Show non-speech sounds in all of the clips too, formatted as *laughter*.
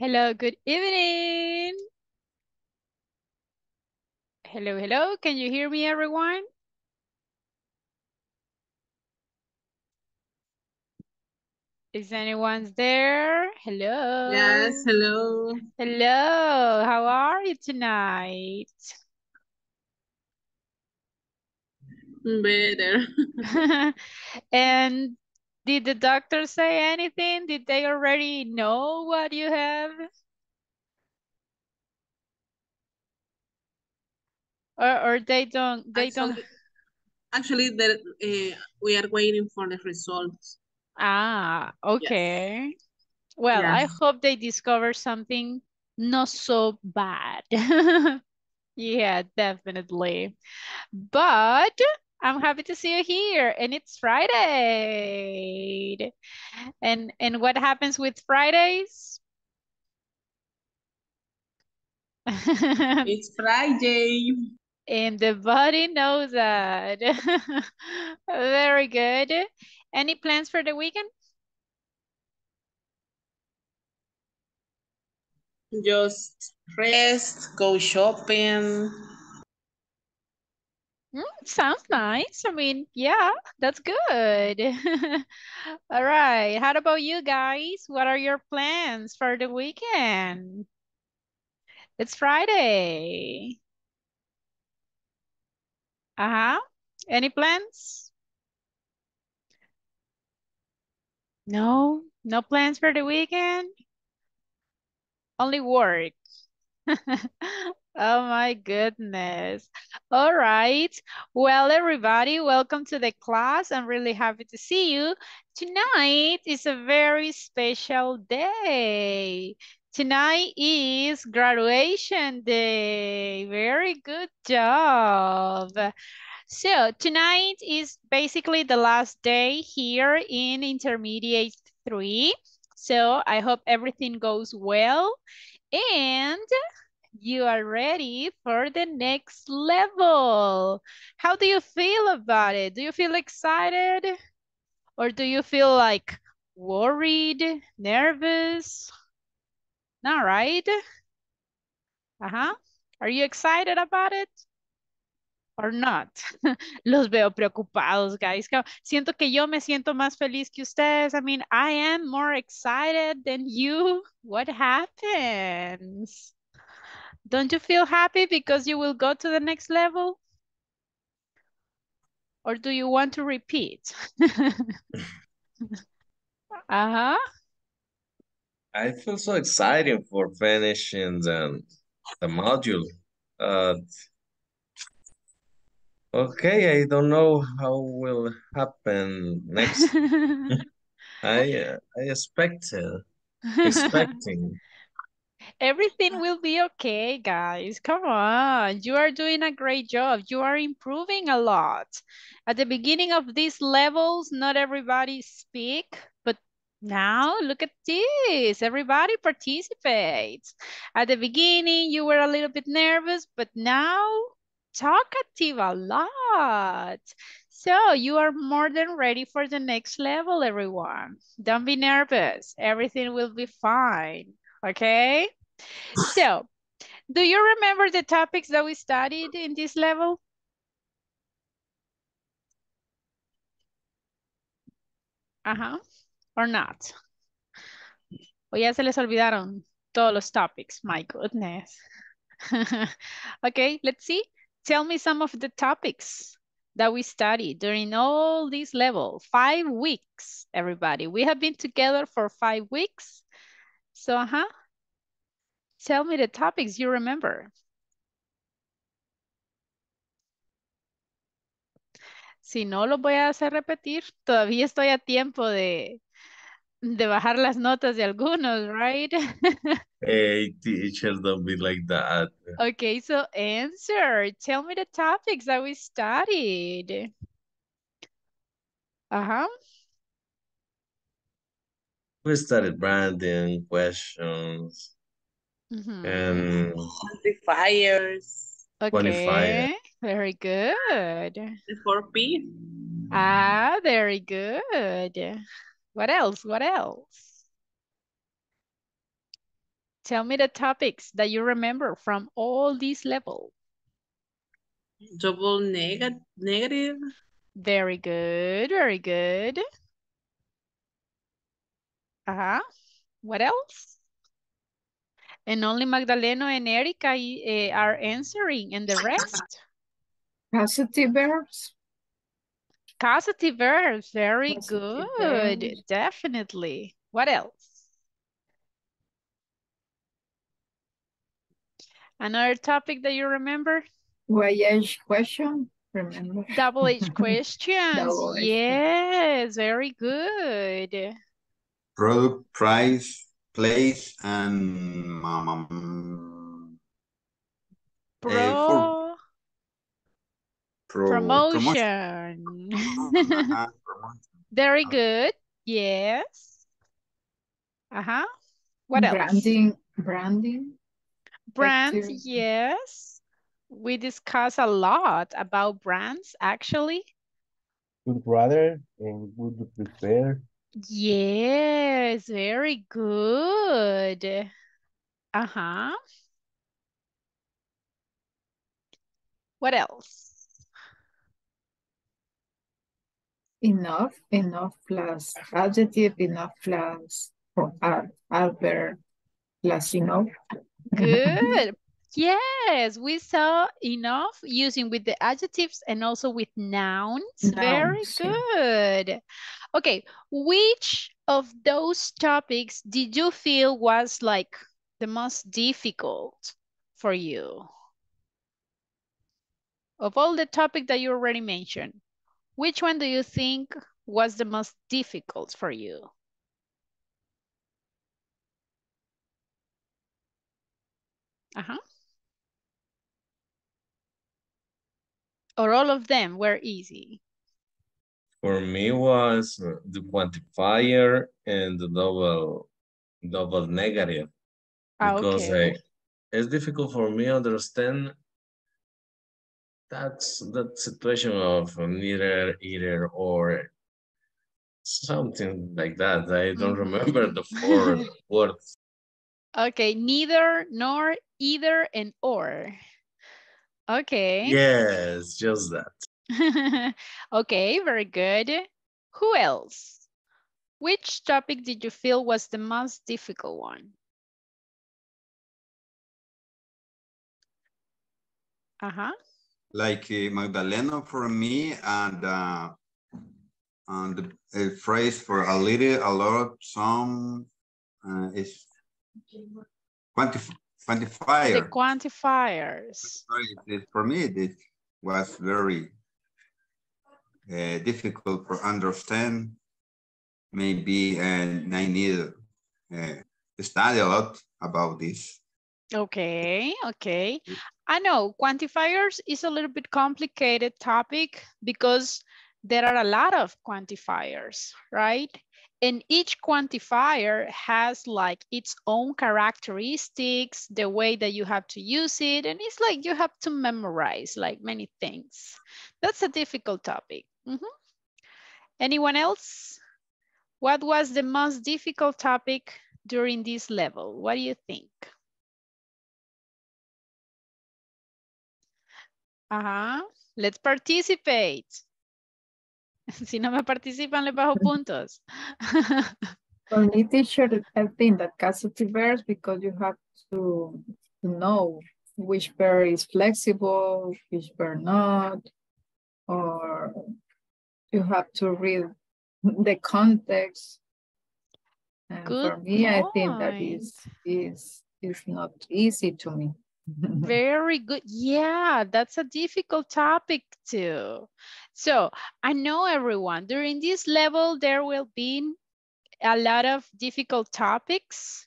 Hello, good evening. Hello, hello. Can you hear me, everyone? Is anyone there? Hello. Yes, hello. Hello. How are you tonight? Better. *laughs* *laughs* and did the doctor say anything? Did they already know what you have? Or, or they don't, they actually, don't. Actually, uh, we are waiting for the results. Ah, okay. Yes. Well, yes. I hope they discover something not so bad. *laughs* yeah, definitely. But I'm happy to see you here and it's Friday. And and what happens with Fridays? it's Friday. And the body knows that. *laughs* Very good. Any plans for the weekend? Just rest, go shopping. Mm, sounds nice. I mean, yeah, that's good. *laughs* All right. How about you guys? What are your plans for the weekend? It's Friday. Uh-huh. Any plans? No, no plans for the weekend? Only work. *laughs* Oh my goodness. All right. Well, everybody, welcome to the class. I'm really happy to see you. Tonight is a very special day. Tonight is graduation day. Very good job. So tonight is basically the last day here in intermediate three. So I hope everything goes well. And you are ready for the next level. How do you feel about it? Do you feel excited? Or do you feel like worried, nervous? Not right? Uh-huh. Are you excited about it? Or not? *laughs* Los veo preocupados, guys. Siento que yo me siento más feliz que ustedes. I mean, I am more excited than you. What happens? Don't you feel happy because you will go to the next level? Or do you want to repeat? *laughs* uh-huh. I feel so excited for finishing the, the module. Uh, okay, I don't know how will happen next. *laughs* I uh, I expect uh, *laughs* expecting Everything will be okay, guys. Come on. You are doing a great job. You are improving a lot. At the beginning of these levels, not everybody speak, but now look at this. Everybody participates. At the beginning, you were a little bit nervous, but now talkative a lot. So you are more than ready for the next level, everyone. Don't be nervous. Everything will be fine. Okay? So, do you remember the topics that we studied in this level? Ajá. Or not? O ya se les olvidaron todos los topics. My goodness. *laughs* okay, let's see. Tell me some of the topics that we studied during all these level. Five weeks, everybody. We have been together for five weeks. So, uh -huh. Tell me the topics you remember. Si no, lo voy a hacer repetir. Todavía estoy a tiempo de, de bajar las notas de algunos, right? *laughs* hey, teacher, don't be like that. Okay, so answer. Tell me the topics that we studied. Uh-huh. We studied branding, questions, mm -hmm. and quantifiers. Okay, quantifier. very good. The 4P. Ah, very good. What else? What else? Tell me the topics that you remember from all these levels. Double neg negative. Very good, very good. Uh-huh. What else? And only Magdaleno and Erica uh, are answering and the rest. Causative verbs. Causative verbs, very Causative good, verbs. definitely. What else? Another topic that you remember? Voyage question. Remember? Double H questions. *laughs* Double H. yes, very good. product price, place, and um, Pro Eh, for- pro- promotion. *laughs* Uh-huh, promotion. very good. Yes. Uh-huh. What else? Branding. Branding. Brands, Activity. yes. We discuss a lot about brands, actually. Would rather and would you prefer? Yes, very good. Uh-huh. What else? Enough. Enough plus adjective. Enough plus for ad- adverb plus enough. Good. Yes, we saw enough using with the adjectives and also with nouns. Very Nouns, yeah. good. Okay, which of those topics did you feel was like the most difficult for you? Of all the topic that you already mentioned, which one do you think was the most difficult for you? Uh-huh. Or all of them were easy? For me was the quantifier and the double double negative Ah, because okay. I, it's difficult for me to understand that's that situation of neither either or something like that. I don't remember the four *laughs* words. Okay, neither, nor, either, and or. Okay. Yes, just that. *laughs* okay, very good. Who else? Which topic did you feel was the most difficult one? Uh-huh. Like uh, Magdaleno for me, and uh, and the a phrase for a little, a lot, some uh, is quantif The quantifiers. For me, it was very uh, difficult for understand. Maybe and I need uh, to study a lot about this. Okay, okay. I know quantifiers is a little bit complicated topic because there are a lot of quantifiers, right? And each quantifier has like its own characteristics, the way that you have to use it, and it's like you have to memorize like many things. That's a difficult topic. Mhm. Anyone else? What was the most difficult topic during this level? What do you think? Ajá. Let's participate. *laughs* Si no me participan, les bajo puntos. *laughs* For me, teacher, I think that causative verbs because you have to to know which verb is flexible, which verb not, or you have to read the context. And for Good me, I think that is is is not easy to me. *laughs* Very good. Yeah, that's a difficult topic too. So I know everyone, during this level, there will be a lot of difficult topics,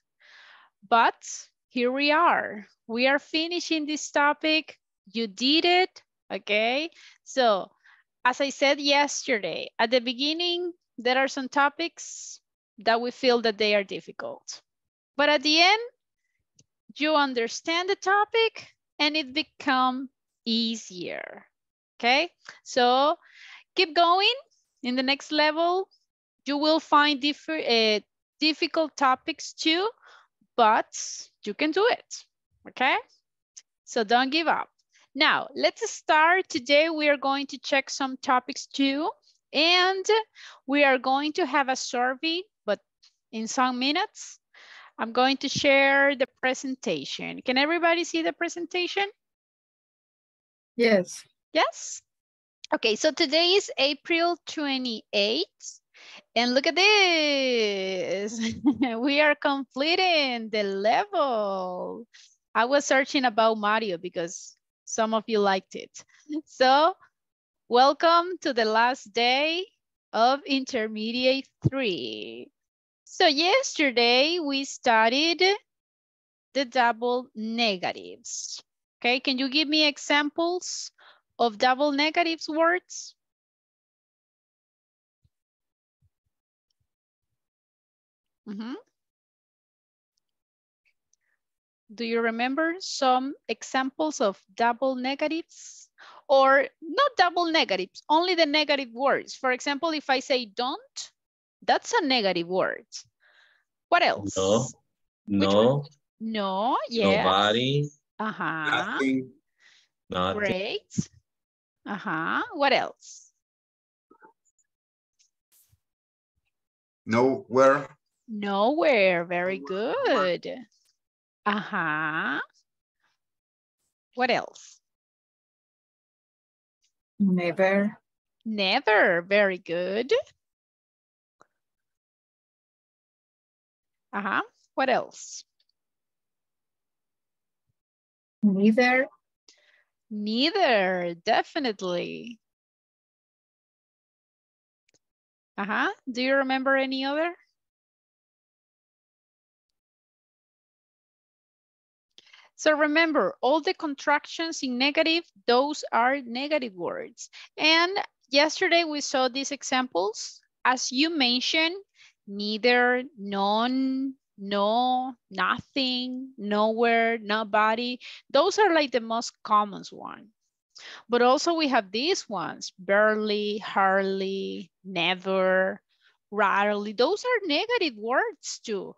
but here we are. We are finishing this topic. You did it, okay? So as I said yesterday, at the beginning, there are some topics that we feel that they are difficult. But at the end, you understand the topic and it become easier, okay? So keep going. In the next level, you will find different uh, difficult topics too, but you can do it, okay? So don't give up. Now, let's start. Today, we are going to check some topics too, and we are going to have a survey, but in some minutes, I'm going to share the presentation. Can everybody see the presentation? Yes. Yes? Okay, so today is April 28th. And look at this. *laughs* we are completing the level. I was searching about Mario because some of you liked it. So welcome to the last day of intermediate three. So yesterday we studied the double negatives. Okay, can you give me examples of double negatives words? Mm -hmm. Do you remember some examples of double negatives? Or not double negatives, only the negative words. For example, if I say don't, that's a negative word. What else? No. No. No, yes. Nobody. Uh-huh. Nothing. Nothing. Great. Uh-huh. What else? Nowhere. Nowhere. Very good. Uh-huh. What else? Never. Never. Very good. Uh-huh. What else? Neither. Neither. Definitely. Uh-huh. Do you remember any other? So remember, all the contractions in negative, those are negative words. And yesterday we saw these examples. As you mentioned, neither, none, no, nothing, nowhere, nobody. Those are like the most common one. But also we have these ones, barely, hardly, never, rarely. Those are negative words too.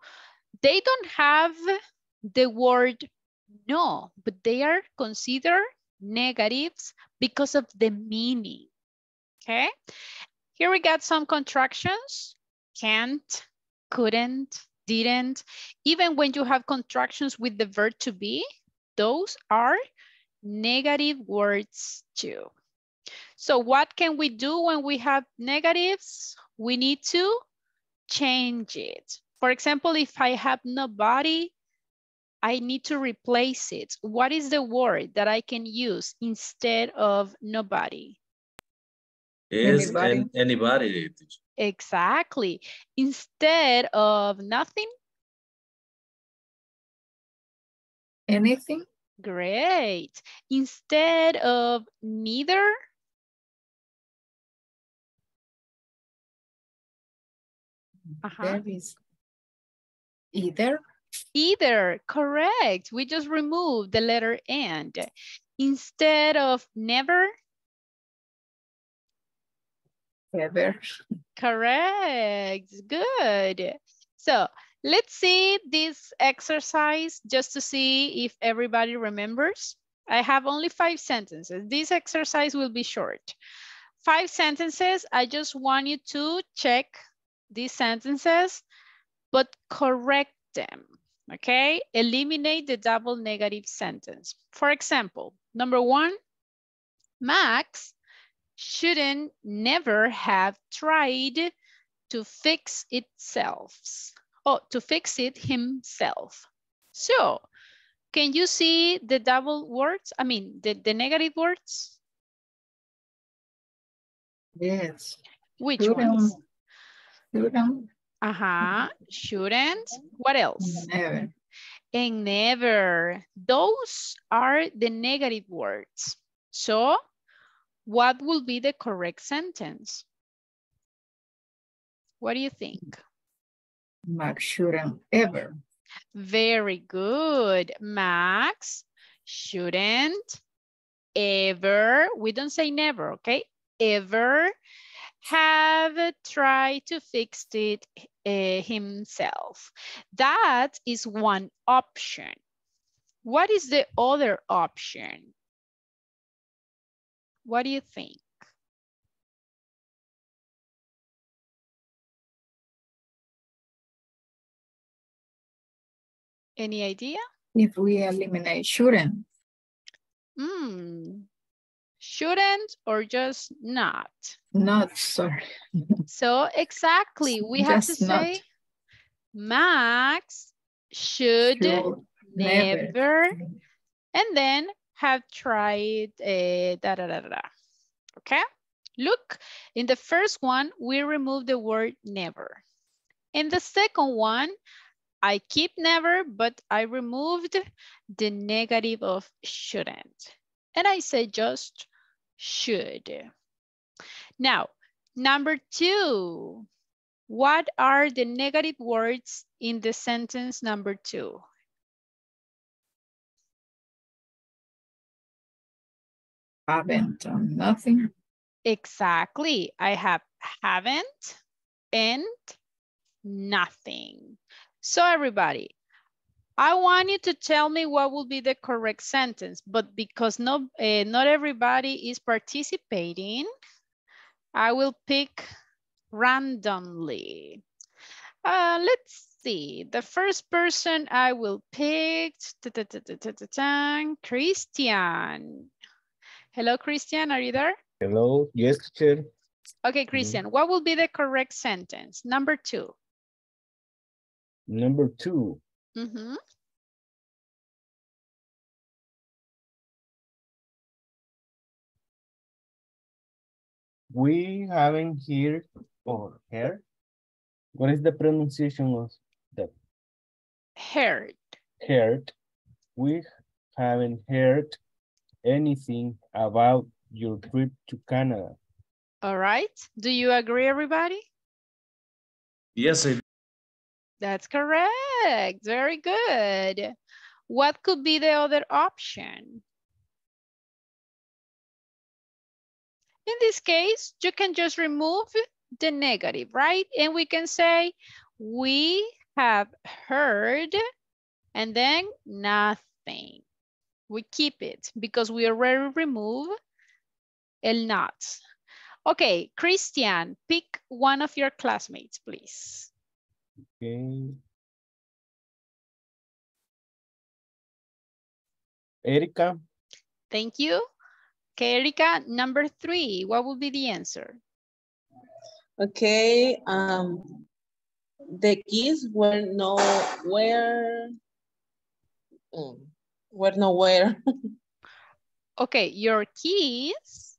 They don't have the word no, but they are considered negatives because of the meaning, okay? Here we got some contractions, can't, couldn't, didn't. Even when you have contractions with the verb to be, those are negative words too. So what can we do when we have negatives? We need to change it. For example, if I have nobody, I need to replace it. What is the word that I can use instead of nobody? Is Anybody. an, anybody. Exactly. Instead of nothing, Anything. great. Instead of neither, uh-huh. There is either. either, correct. We just removed the letter and. Instead of never, Ever. Correct, good. So let's see this exercise just to see if everybody remembers. I have only five sentences. This exercise will be short. Five sentences, I just want you to check these sentences, but correct them, okay? Eliminate the double negative sentence. For example, number one, Max shouldn't never have tried to fix itself. Oh, to fix it himself. So, can you see the double words? I mean, the, the negative words? Yes. Which Shouldn't. ones? Shouldn't. Uh-huh, shouldn't. What else? Never. And never. Those are the negative words. So, what will be the correct sentence? What do you think? Max shouldn't ever. Very good. Max shouldn't ever, we don't say never, okay? Ever have tried to fix it uh, himself. That is one option. What is the other option? What do you think? Any idea? If we eliminate shouldn't, Hmm. Shouldn't or just not? not, sorry. *laughs* So exactly, we have to not. say Max should Should never, never. and then have tried uh, da da da da da. Okay, look, in the first one, we remove the word never. In the second one, I keep never, but I removed the negative of shouldn't. And I say just should. Now, number two, what are the negative words in the sentence number two? Haven't done nothing. Exactly. I have haven't and nothing. So everybody, I want you to tell me what will be the correct sentence, but because no, uh, not everybody is participating, I will pick randomly. Uh, let's see. The first person I will pick, ta -ta -ta -ta -ta -ta -ta, Christian. Hello, Christian, are you there? Hello, yes, teacher. Okay, Christian, what will be the correct sentence? Number two. Number two, Mm -hmm. we haven't heard or heard. What is the pronunciation of the Heard. heard? We haven't heard anything about your trip to Canada. All right. Do you agree, everybody? Yes, I That's correct. Very good. What could be the other option? In this case, you can just remove the negative, right? And we can say, we have heard, and then nothing. We keep it because we already remove el not. Okay, Christian, pick one of your classmates, please. Okay. Erika, Thank you. Okay, Erika, number three, what would be the answer? Okay, um, the keys were nowhere. mm, Were nowhere. Okay, your keys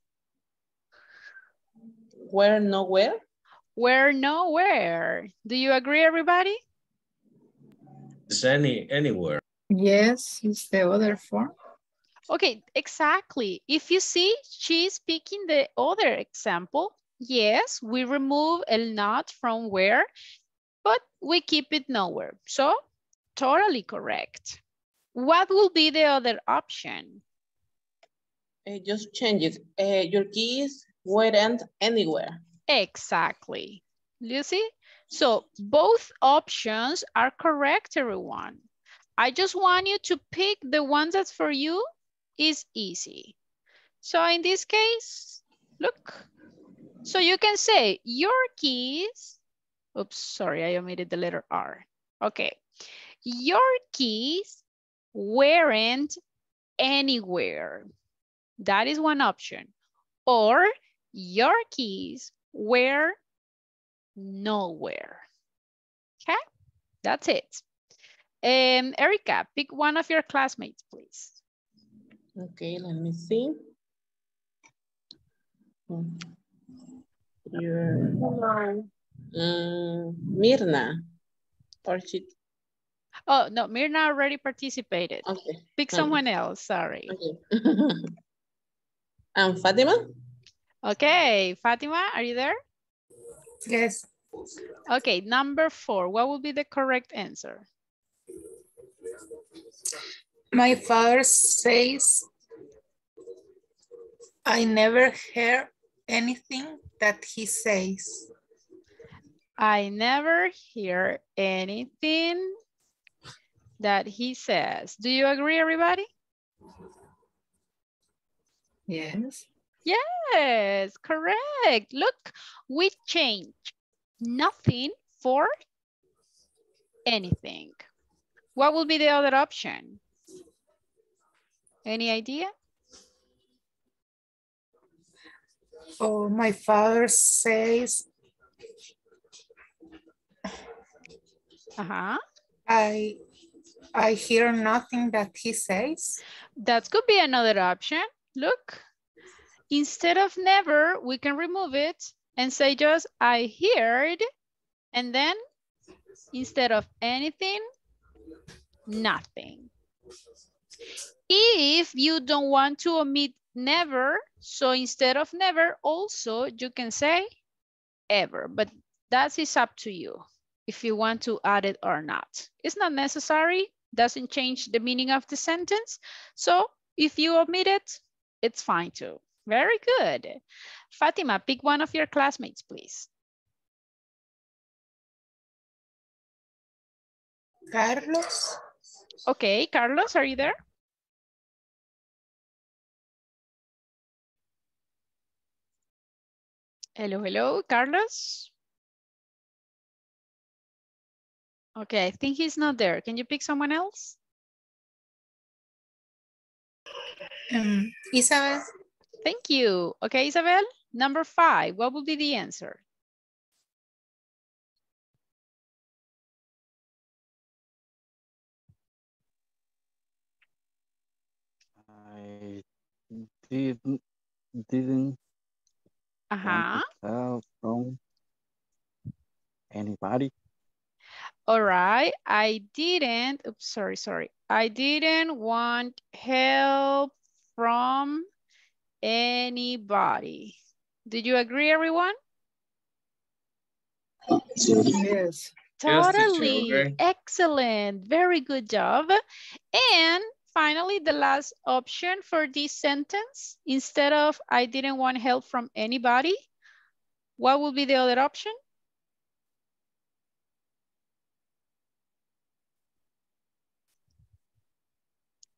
Were nowhere. were nowhere. Do you agree, everybody? is any anywhere. Yes, is the other form. Okay, exactly. If you see, she's picking the other example. Yes, we remove el not from where, but we keep it nowhere. So, totally correct. What will be the other option? Uh, just change it. Uh, your keys weren't anywhere. Exactly. You see? So both options are correct, everyone. I just want you to pick the one that's for you is easy. So in this case, look. So you can say your keys, oops, sorry, I omitted the letter R. Okay, your keys weren't anywhere. That is one option. Or your keys were nowhere. Okay, that's it. Um, Erica, pick one of your classmates, please. Okay, let me see. Your, mm, Mirna. Or she, Oh, no, Mirna already participated. okay, Pick um, someone else, sorry. okay. *laughs* And Fatima? Okay, Fatima, are you there? Yes. Okay, number four, what will be the correct answer? My father says, I never hear anything that he says. I never hear anything that he says. Do you agree, everybody? Yes. Yes, correct. Look, we change nothing for anything. What will be the other option? Any idea? Oh, my father says Uh-huh. I I hear nothing that he says. That could be another option. Look, instead of never, we can remove it and say just I heard, and then instead of anything, nothing. If you don't want to omit never, so instead of never, also you can say ever, but that is up to you if you want to add it or not. It's not necessary, doesn't change the meaning of the sentence. So if you omit it, it's fine too. Very good. Fatima, pick one of your classmates, please. Carlos. Okay, Carlos, are you there? Hello, hello, Carlos. Okay, I think he's not there. Can you pick someone else? Um, Isabel. Thank you. Okay, Isabel, number five, what will be the answer? I didn't didn't want to help from anybody. All right, I didn't, oops, sorry, sorry. I didn't want help from anybody. Did you agree, everyone? Yes. Yes, teacher, Totally. okay. Excellent. Very good job. And finally, the last option for this sentence, instead of I didn't want help from anybody, what would be the other option?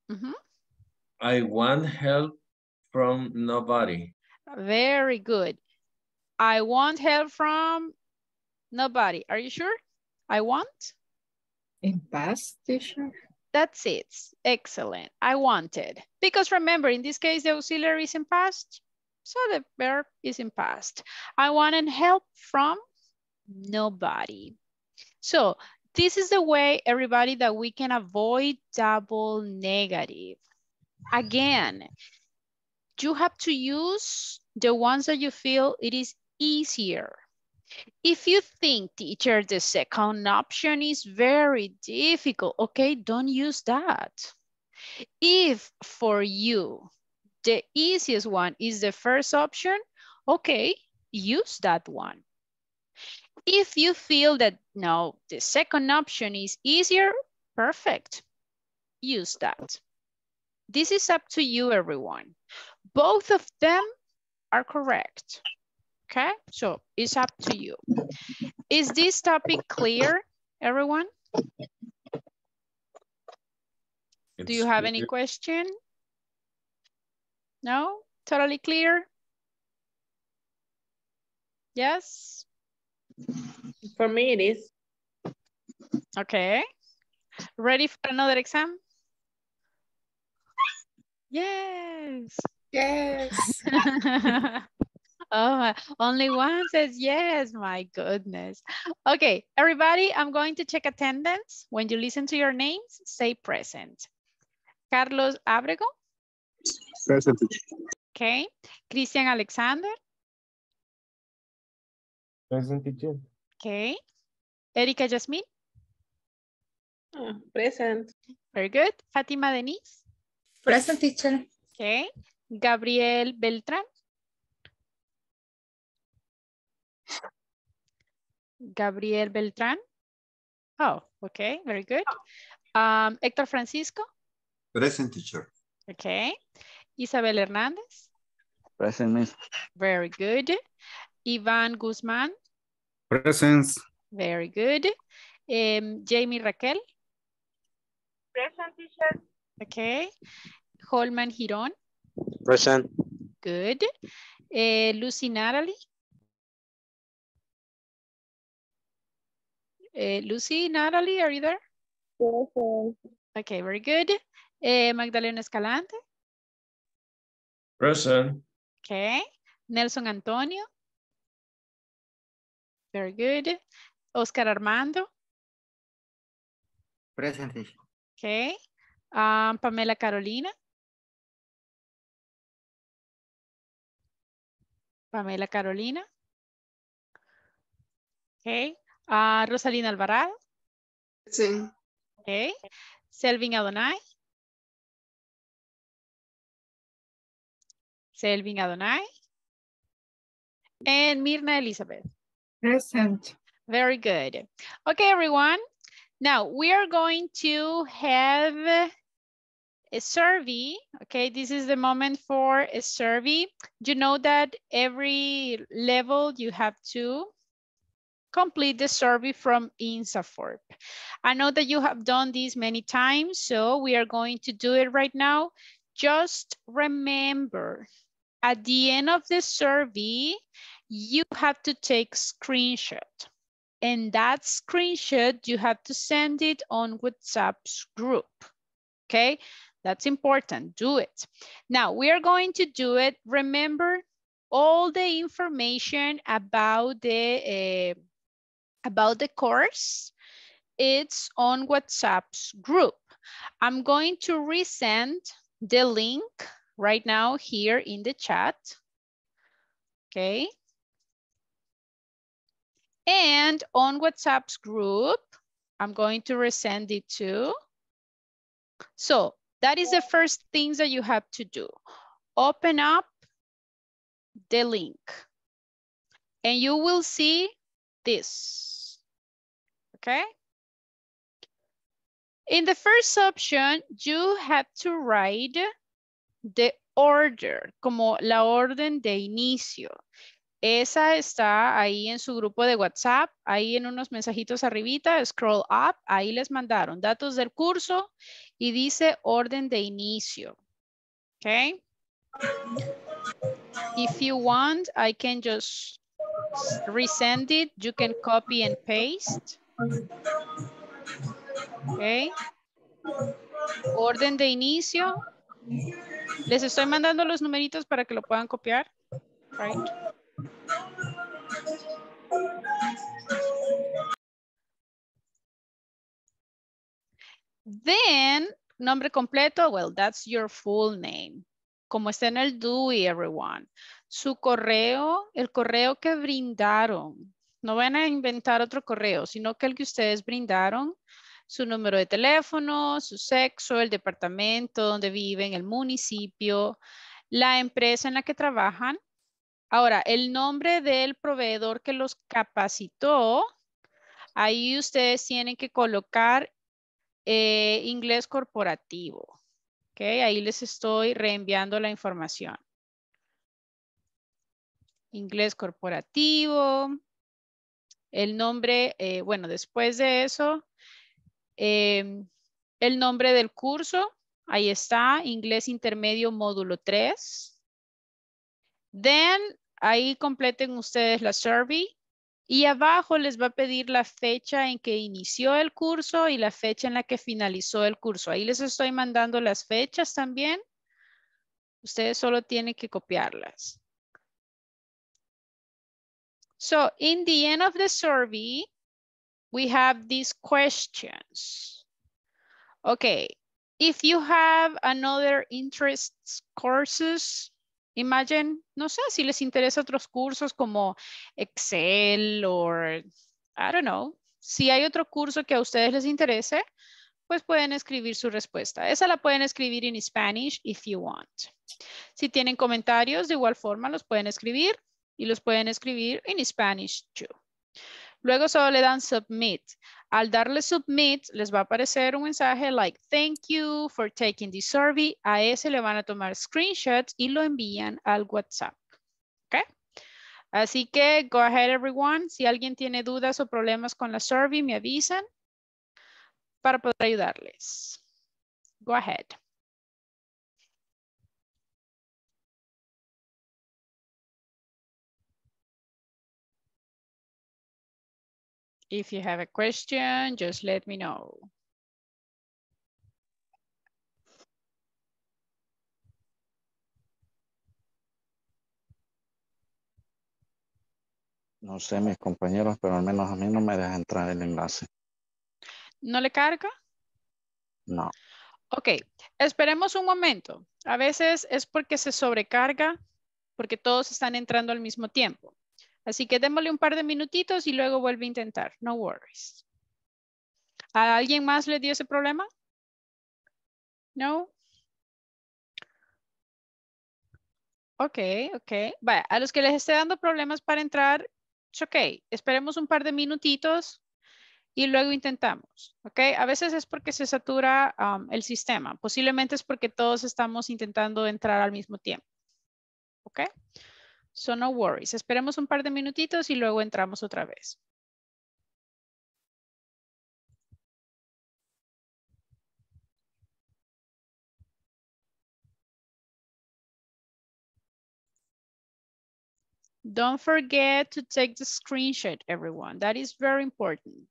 Mhm. I want help from nobody. Very good. I want help from nobody. Are you sure? I want? In past, teacher? That's it. Excellent. I wanted. Because remember, in this case, the auxiliary is in past. So the verb is in past. I wanted help from nobody. So this is the way, everybody, that we can avoid double negative. Again, you have to use the ones that you feel it is easier. If you think, teacher, the second option is very difficult, okay, don't use that. If for you, the easiest one is the first option, okay, use that one. If you feel that, no, the second option is easier, perfect, use that. This is up to you, everyone. Both of them are correct. Okay, so it's up to you. Is this topic clear, everyone? Do you have any question? No? Totally clear? Yes? For me, it is. Okay. Ready for another exam? Yes. Yes. *laughs* oh, only one says yes. My goodness. Okay, everybody, I'm going to check attendance. When you listen to your names, say present. Carlos Abrego. Present. Okay. Christian Alexander. Present teacher. Okay. Erika Jasmine. Ah, present. Very good. Fatima Denise. Present teacher. Okay. Gabriel Beltrán. Gabriel Beltrán. Oh, okay, very good. Um, Héctor Francisco. Present teacher. Okay. Isabel Hernández. Present, miss. Very good. Ivan Guzman. Presence. Very good. Um, Jamie Raquel. Present teacher. Okay. Holman Giron. Present. Good. Eh, Lucy Natalie. Eh, Lucy Natalie, are you there? Present. Okay, very good. Eh, Magdalena Escalante. Present. Okay. Nelson Antonio. Very good. Oscar Armando. Present. Okay. Um, Pamela Carolina. Pamela Carolina. Okay. Ah, Rosalina Alvarado. Sí. Okay. Selvin Adonai. Selvin Adonai. And Mirna Elizabeth. Present. Very good. Okay, everyone. Now we are going to have a survey. Okay, this is the moment for a survey. You know that every level you have to complete the survey from INSAFORP. I know that you have done this many times, so we are going to do it right now. Just remember, at the end of the survey, you have to take screenshot. And that screenshot, you have to send it on WhatsApp's group, okay? That's important, do it. Now, we are going to do it. Remember all the information about the, uh, about the course, it's on WhatsApp's group. I'm going to resend the link right now here in the chat, okay? And on WhatsApp's group, I'm going to resend it to. So that is the first things that you have to do. Open up the link and you will see this, okay? In the first option, you have to write the order, como la orden de inicio. Esa está ahí en su grupo de WhatsApp, ahí en unos mensajitos arribita, scroll up, ahí les mandaron datos del curso y dice orden de inicio. Okay. If you want, I can just resend it. You can copy and paste. Okay. Orden de inicio. Les estoy mandando los numeritos para que lo puedan copiar. Right. Then, nombre completo, well, that's your full name. Como está en el DUI, everyone. Su correo, el correo que brindaron. No van a inventar otro correo, sino que el que ustedes brindaron, su número de teléfono, su sexo, el departamento donde viven, el municipio, la empresa en la que trabajan. Ahora, el nombre del proveedor que los capacitó, ahí ustedes tienen que colocar eh, inglés corporativo. Ok, ahí les estoy reenviando la información. Inglés corporativo. El nombre, eh, bueno, después de eso, em, el nombre del curso, ahí está, inglés intermedio módulo 3. Then, ahí completen ustedes la survey. Y abajo les va a pedir la fecha en que inició el curso y la fecha en la que finalizó el curso. Ahí les estoy mandando las fechas también. Ustedes solo tienen que copiarlas. So, in the end of the survey, we have these questions. Okay, if you have another interests courses, Imagine, no sé si les interesa otros cursos como Excel o, I don't know. Si hay otro curso que a ustedes les interese, pues pueden escribir su respuesta. Esa la pueden escribir en Spanish if you want. Si tienen comentarios, de igual forma los pueden escribir y los pueden escribir en Spanish too. Luego solo le dan submit. Al darle submit, les va a aparecer un mensaje like, thank you for taking the survey. A ese le van a tomar screenshots y lo envían al WhatsApp. ¿Ok? Así que, go ahead everyone. Si alguien tiene dudas o problemas con la survey, me avisan para poder ayudarles. Go ahead. If you have a question, just let me know. No sé mis compañeros, pero al menos a mí no me deja entrar el enlace. ¿No le carga? No. Ok, esperemos un momento. A veces es porque se sobrecarga, porque todos están entrando al mismo tiempo. Así que démosle un par de minutitos y luego vuelve a intentar. No worries. ¿A alguien más le dio ese problema? No. Ok, ok. Vaya, a los que les esté dando problemas para entrar, es ok. Esperemos un par de minutitos y luego intentamos. Ok, a veces es porque se satura um, el sistema. Posiblemente es porque todos estamos intentando entrar al mismo tiempo. Ok. So no worries. Esperemos un par de minutitos y luego entramos otra vez. Don't forget to take the screenshot, everyone. That is very important.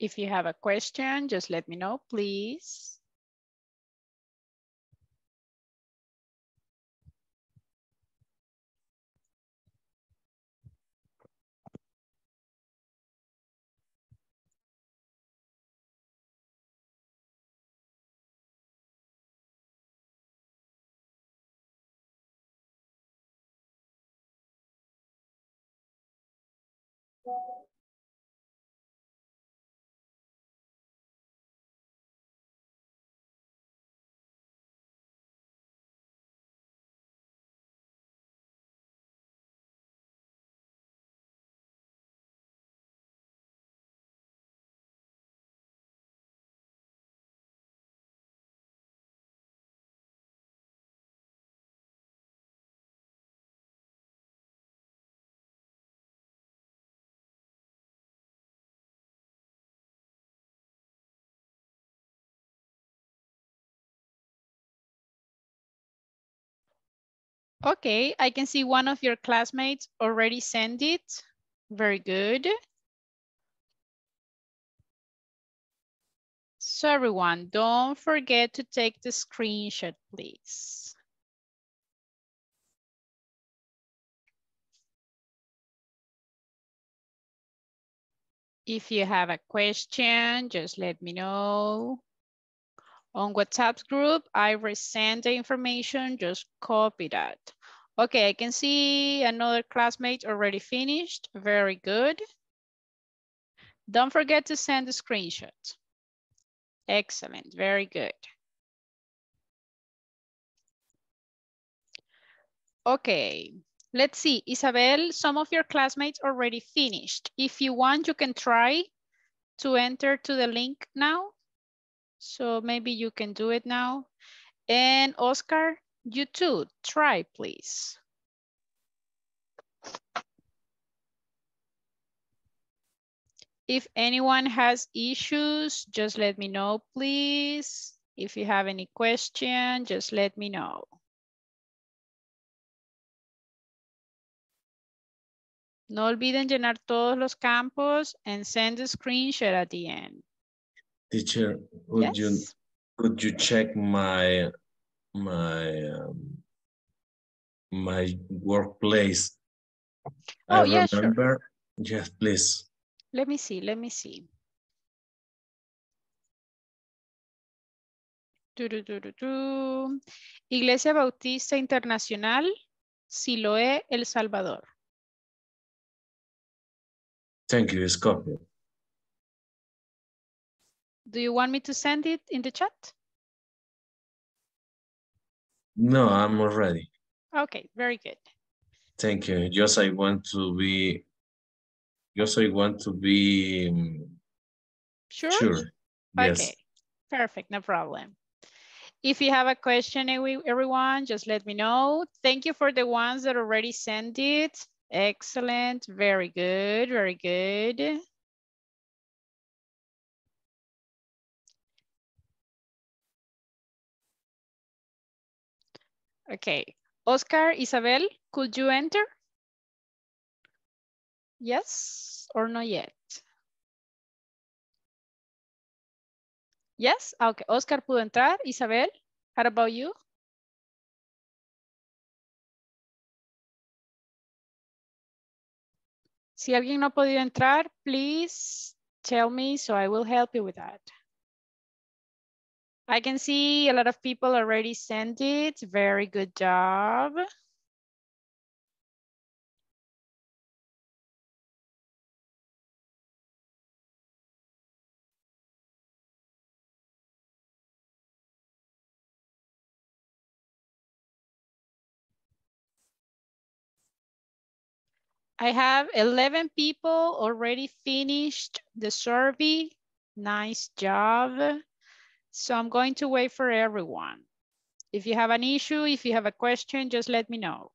If you have a question, just let me know, please. Okay, I can see one of your classmates already sent it. Very good. So everyone, don't forget to take the screenshot, please. If you have a question, just let me know. On WhatsApp group, I resend the information, just copy that. Okay, I can see another classmate already finished. Very good. Don't forget to send the screenshot. Excellent, very good. Okay, let's see. Isabel, some of your classmates already finished. If you want, you can try to enter to the link now. So maybe you can do it now. And Oscar, you too, try please. If anyone has issues, just let me know, please. If you have any question, just let me know. No olviden llenar todos los campos and send a screenshot at the end. Teacher, would you Yes. could you check my my um, my workplace? Oh, I yeah, sure. remember. Yes, please. Let me see, let me see. Turururú. Iglesia Bautista Internacional, Siloé, El Salvador. Thank you, Scorpio. Do you want me to send it in the chat? No, I'm already. Okay, very good. Thank you. Just I want to be, just I want to be um, Sure? sure. Yes. Okay, perfect, no problem. If you have a question, every- everyone, just let me know. Thank you for the ones that already sent it. Excellent, very good, very good. Okay, Oscar, Isabel, could you enter? Yes or not yet? Yes, Ah, okay, Oscar pudo entrar. Isabel, how about you? Si alguien no ha podido entrar, please tell me so I will help you with that. I can see a lot of people already sent it. Very good job. I have 11 people already finished the survey. Nice job. So I'm going to wait for everyone. If you have an issue, if you have a question, just let me know.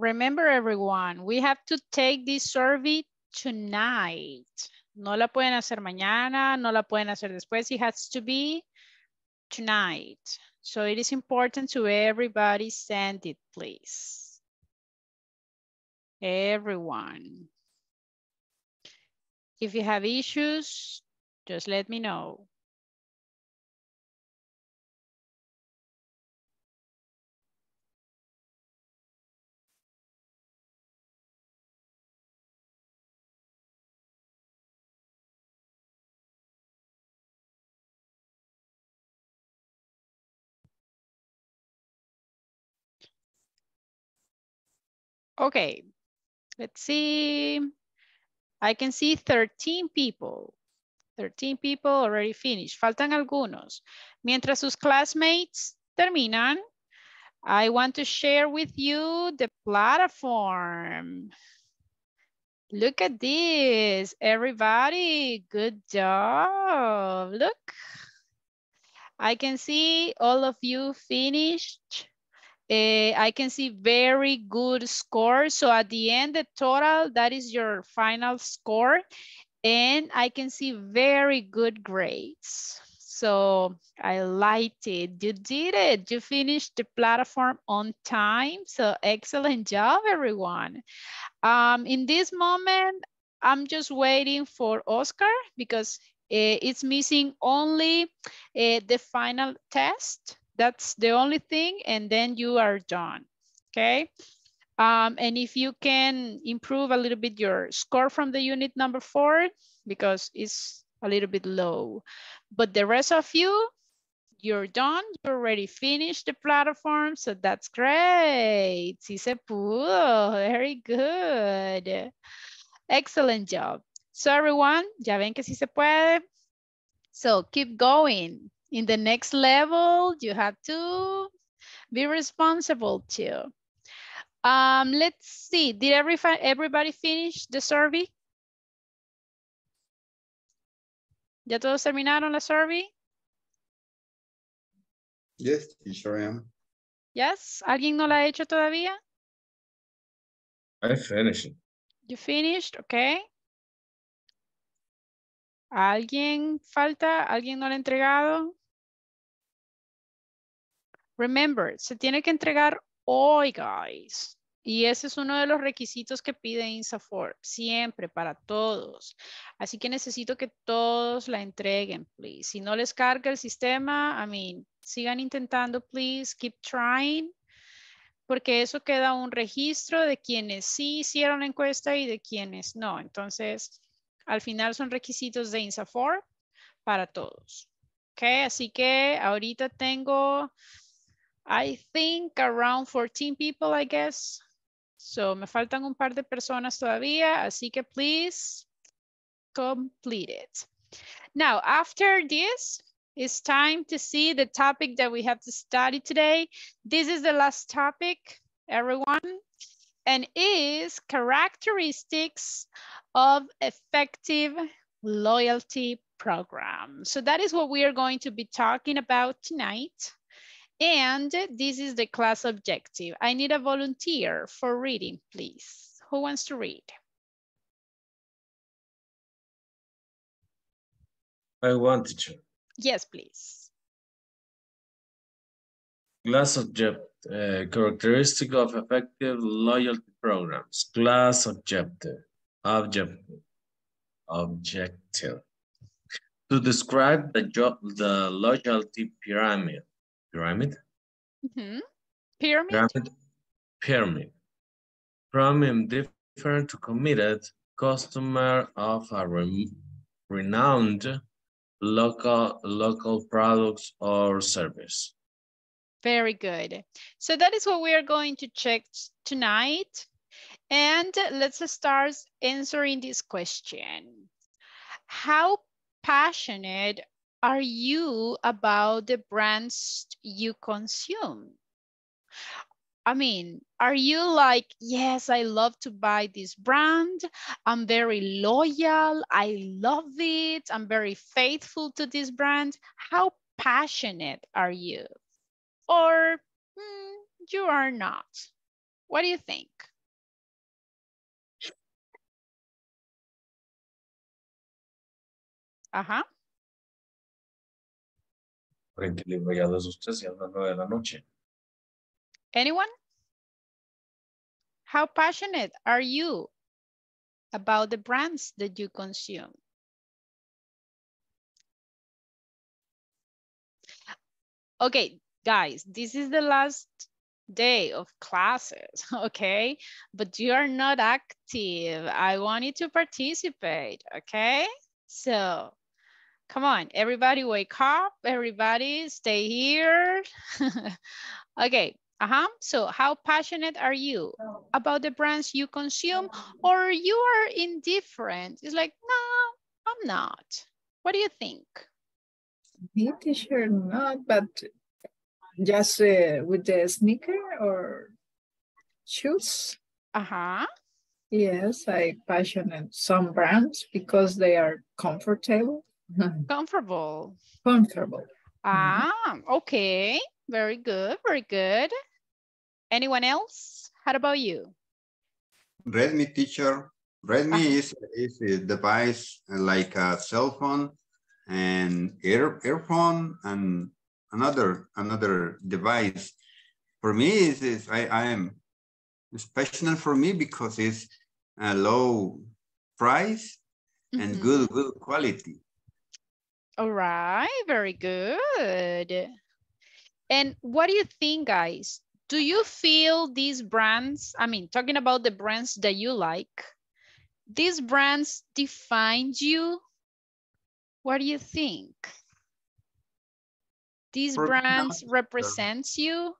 Remember everyone, we have to take this survey tonight. No la pueden hacer mañana, no la pueden hacer después. It has to be tonight. So it is important to everybody send it, please. Everyone. If you have issues, just let me know. Okay, let's see. I can see 13 people. 13 people already finished. Faltan algunos. Mientras sus classmates terminan, I want to share with you the platform. Look at this, everybody. Good job. Look. I can see all of you finished. Eh, I can see very good score. So at the end, the total, that is your final score. And I can see very good grades. So I liked it. You did it. You finished the platform on time. So excellent job, everyone. Um, in this moment, I'm just waiting for Oscar because uh, it's missing only uh, the final test. That's the only thing, and then you are done, okay? Um, and if you can improve a little bit your score from the unit number four, because it's a little bit low. But the rest of you, you're done, you already finished the platform, so that's great. Sí se pudo, very good. Excellent job. So everyone, ya ven que sí se puede. So keep going. In the next level, you have to be responsible too. Um, let's see, did every, everybody finish the survey? ¿Ya todos terminaron la survey? Yes, teacher, I am. Yes, ¿alguien no la ha hecho todavía? I finished. You finished, okay. ¿Alguien falta? ¿Alguien no la ha entregado? Remember, se tiene que entregar hoy, guys. Y ese es uno de los requisitos que pide INSAFOR, siempre para todos. Así que necesito que todos la entreguen, please. Si no les carga el sistema, I mean, sigan intentando, please, keep trying, porque eso queda un registro de quienes sí hicieron la encuesta y de quienes no. Entonces, al final son requisitos de INSAFOR para todos. Ok, así que ahorita tengo, I think around 14 people, I guess. So me faltan un par de personas todavía, así que please complete it. Now, after this, it's time to see the topic that we have to study today. This is the last topic, everyone, and is characteristics of effective loyalty program. So that is what we are going to be talking about tonight. And this is the class objective. I need a volunteer for reading, please. Who wants to read? I want teacher. Yes, please. Class object, uh, characteristic of effective loyalty programs. Class objective, objective, objective. To describe the job, the loyalty pyramid. Pyramid? Mm -hmm. Pyramid? Pyramid. Pyramid. From different to committed customer of a re renowned local local products or service. Very good. So that is what we are going to check tonight. And let's start answering this question. How passionate are you about the brands you consume? I mean, are you like, yes, I love to buy this brand. I'm very loyal. I love it. I'm very faithful to this brand. How passionate are you? Or mm, you are not? What do you think? Ajá. Frente ustedes y a las nueve de la noche. Anyone? How passionate are you about the brands that you consume? Okay, guys, this is the last day of classes, *laughs* okay? But you are not active. I want you to participate, okay? So come on, everybody wake up, everybody stay here. *laughs* okay, uh-huh. So how passionate are you about the brands you consume or you are indifferent? It's like, no, I'm not. What do you think? Me, teacher, not, but just uh, with the sneaker or shoes. Uh-huh. Yes, I passionate some brands because they are comfortable. Comfortable. Comfortable. Ah, okay. Very good, very good. Anyone else? How about you? Redmi teacher. Redmi -huh. is, is a device like a cell phone and ear, earphone and another another device. For me, is is I, I am special for me because it's a low price and mm -hmm. good good quality. All right, very good. And what do you think, guys? Do you feel these brands, I mean, talking about the brands that you like, these brands define you? What do you think? These For brands not, represents you?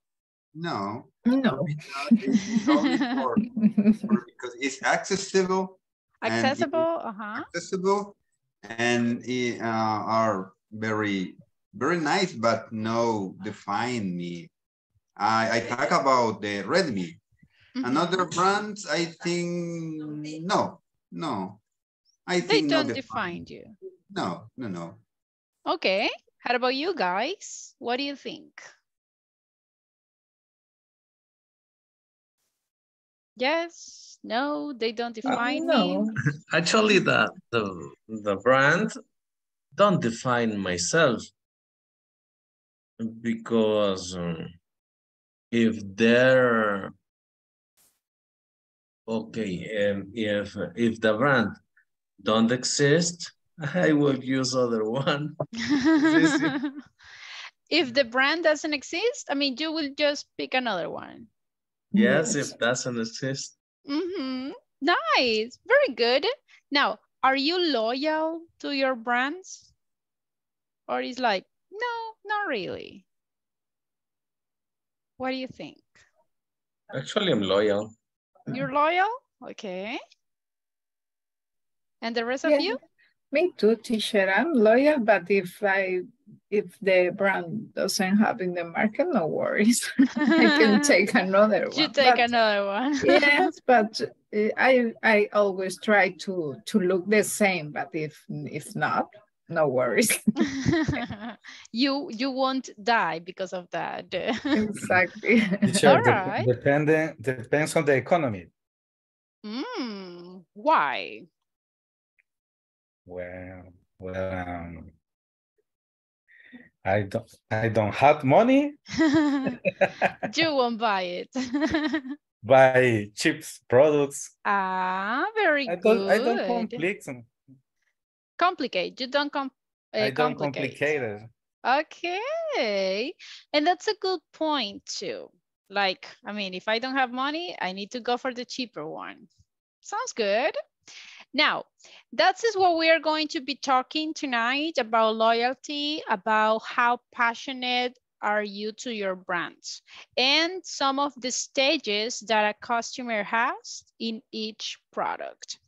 No. No. It's for, *laughs* for, because it's accessible. Accessible, uh-huh. Accessible and uh, are very, very nice, but no define me. I, I talk about the Redmi. Mm -hmm. Another brands, I think, no, no. I think they don't no define you. No, no, no. Okay. How about you guys? What do you think? Yes, no, they don't define uh, no. me. *laughs* Actually, the, the, the brand don't define myself because um, if they're Okay, um, if if the brand don't exist, *laughs* I will use other one. *laughs* if the brand doesn't exist, I mean, you will just pick another one. Yes, if doesn't exist. Mm-hmm. Nice, very good. Now, are you loyal to your brands? Or is like, no, not really. What do you think? Actually, I'm loyal. You're loyal? Okay. And the rest of you? Me too, teacher. I'm loyal, but if I if the brand doesn't have in the market, no worries. *laughs* I can *laughs* take another one. You take But- another one. *laughs* yes, but uh, I I always try to to look the same. But if if not, no worries. you you won't die because of that. exactly. Teacher, All dep- right. depending, depends on the economy. Mm, why? Well, well, um, I don't, I don't have money. *laughs* you won't buy it. *laughs* Buy cheap products. ah, very I good. I don't complicate. complicate. You don't com uh, I don't complicate. complicate it. Okay. And that's a good point too. Like, I mean, if I don't have money, I need to go for the cheaper one. Sounds good. Now, that is what we are going to be talking tonight about loyalty, about how passionate are you to your brands, and some of the stages that a customer has in each product.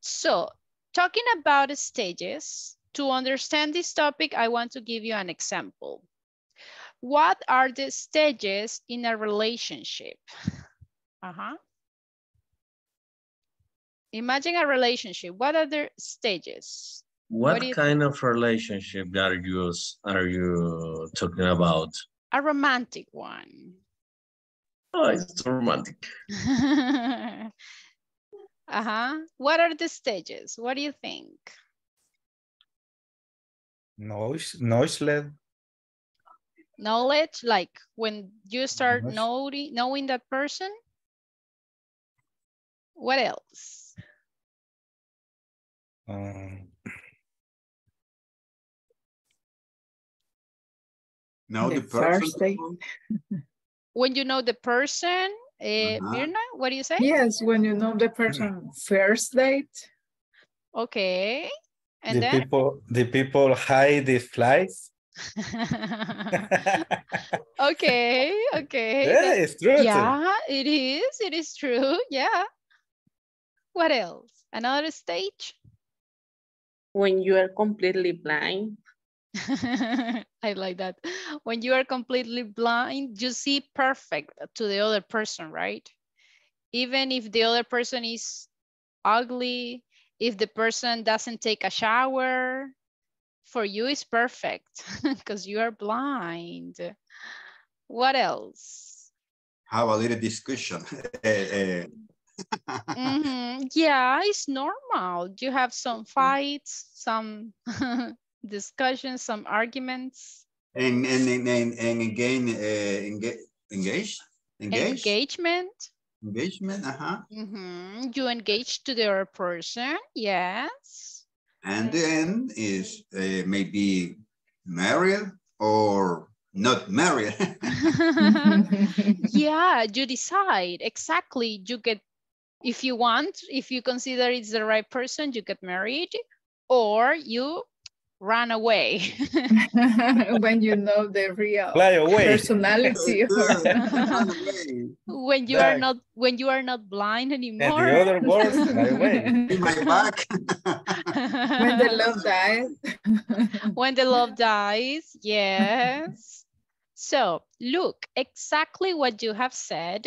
So talking about stages, to understand this topic, I want to give you an example. What are the stages in a relationship? *laughs* Uh-huh. Imagine a relationship. What are the stages? What, do you kind of relationship are you are you talking about? A romantic one. Oh, it's romantic. *laughs* uh-huh. What are the stages? What do you think? Noise, noiseless. Knowledge, like when you start knowing, knowing that person? What else? Um, Know The the person. first date. When you know the person, uh, Uh-huh. Mirna, what do you say? Yes, when you know the person first date. Okay. And the then? people, the people hide the flies. *laughs* okay, okay. *laughs* Yeah, that- it's true. too. Yeah, it is. It is true. Yeah. What else? Another stage? When you are completely blind. *laughs* I like that. When you are completely blind, you see perfect to the other person, right? Even if the other person is ugly, if the person doesn't take a shower, for you is perfect *laughs* because you are blind. What else? Have a little discussion. *laughs* Eh, eh, Mhm. Yeah, it's normal. You have some fights, some *laughs* discussions, some arguments. and, and, and, and, and again, uh, engage, engage, engage, Engagement. engagement, uh-huh. Mhm. You engage to the other person. Yes. And then is uh, maybe married or not married. *laughs* *laughs* yeah, you decide exactly. You get, if you want, if you consider it's the right person, you get married or you run away. *laughs* when you know the real away. personality. *laughs* Run when you are not when you are not blind And anymore. the other words, fly away. *laughs* In my back. when the love dies. when the love dies, yes. So look, exactly what you have said.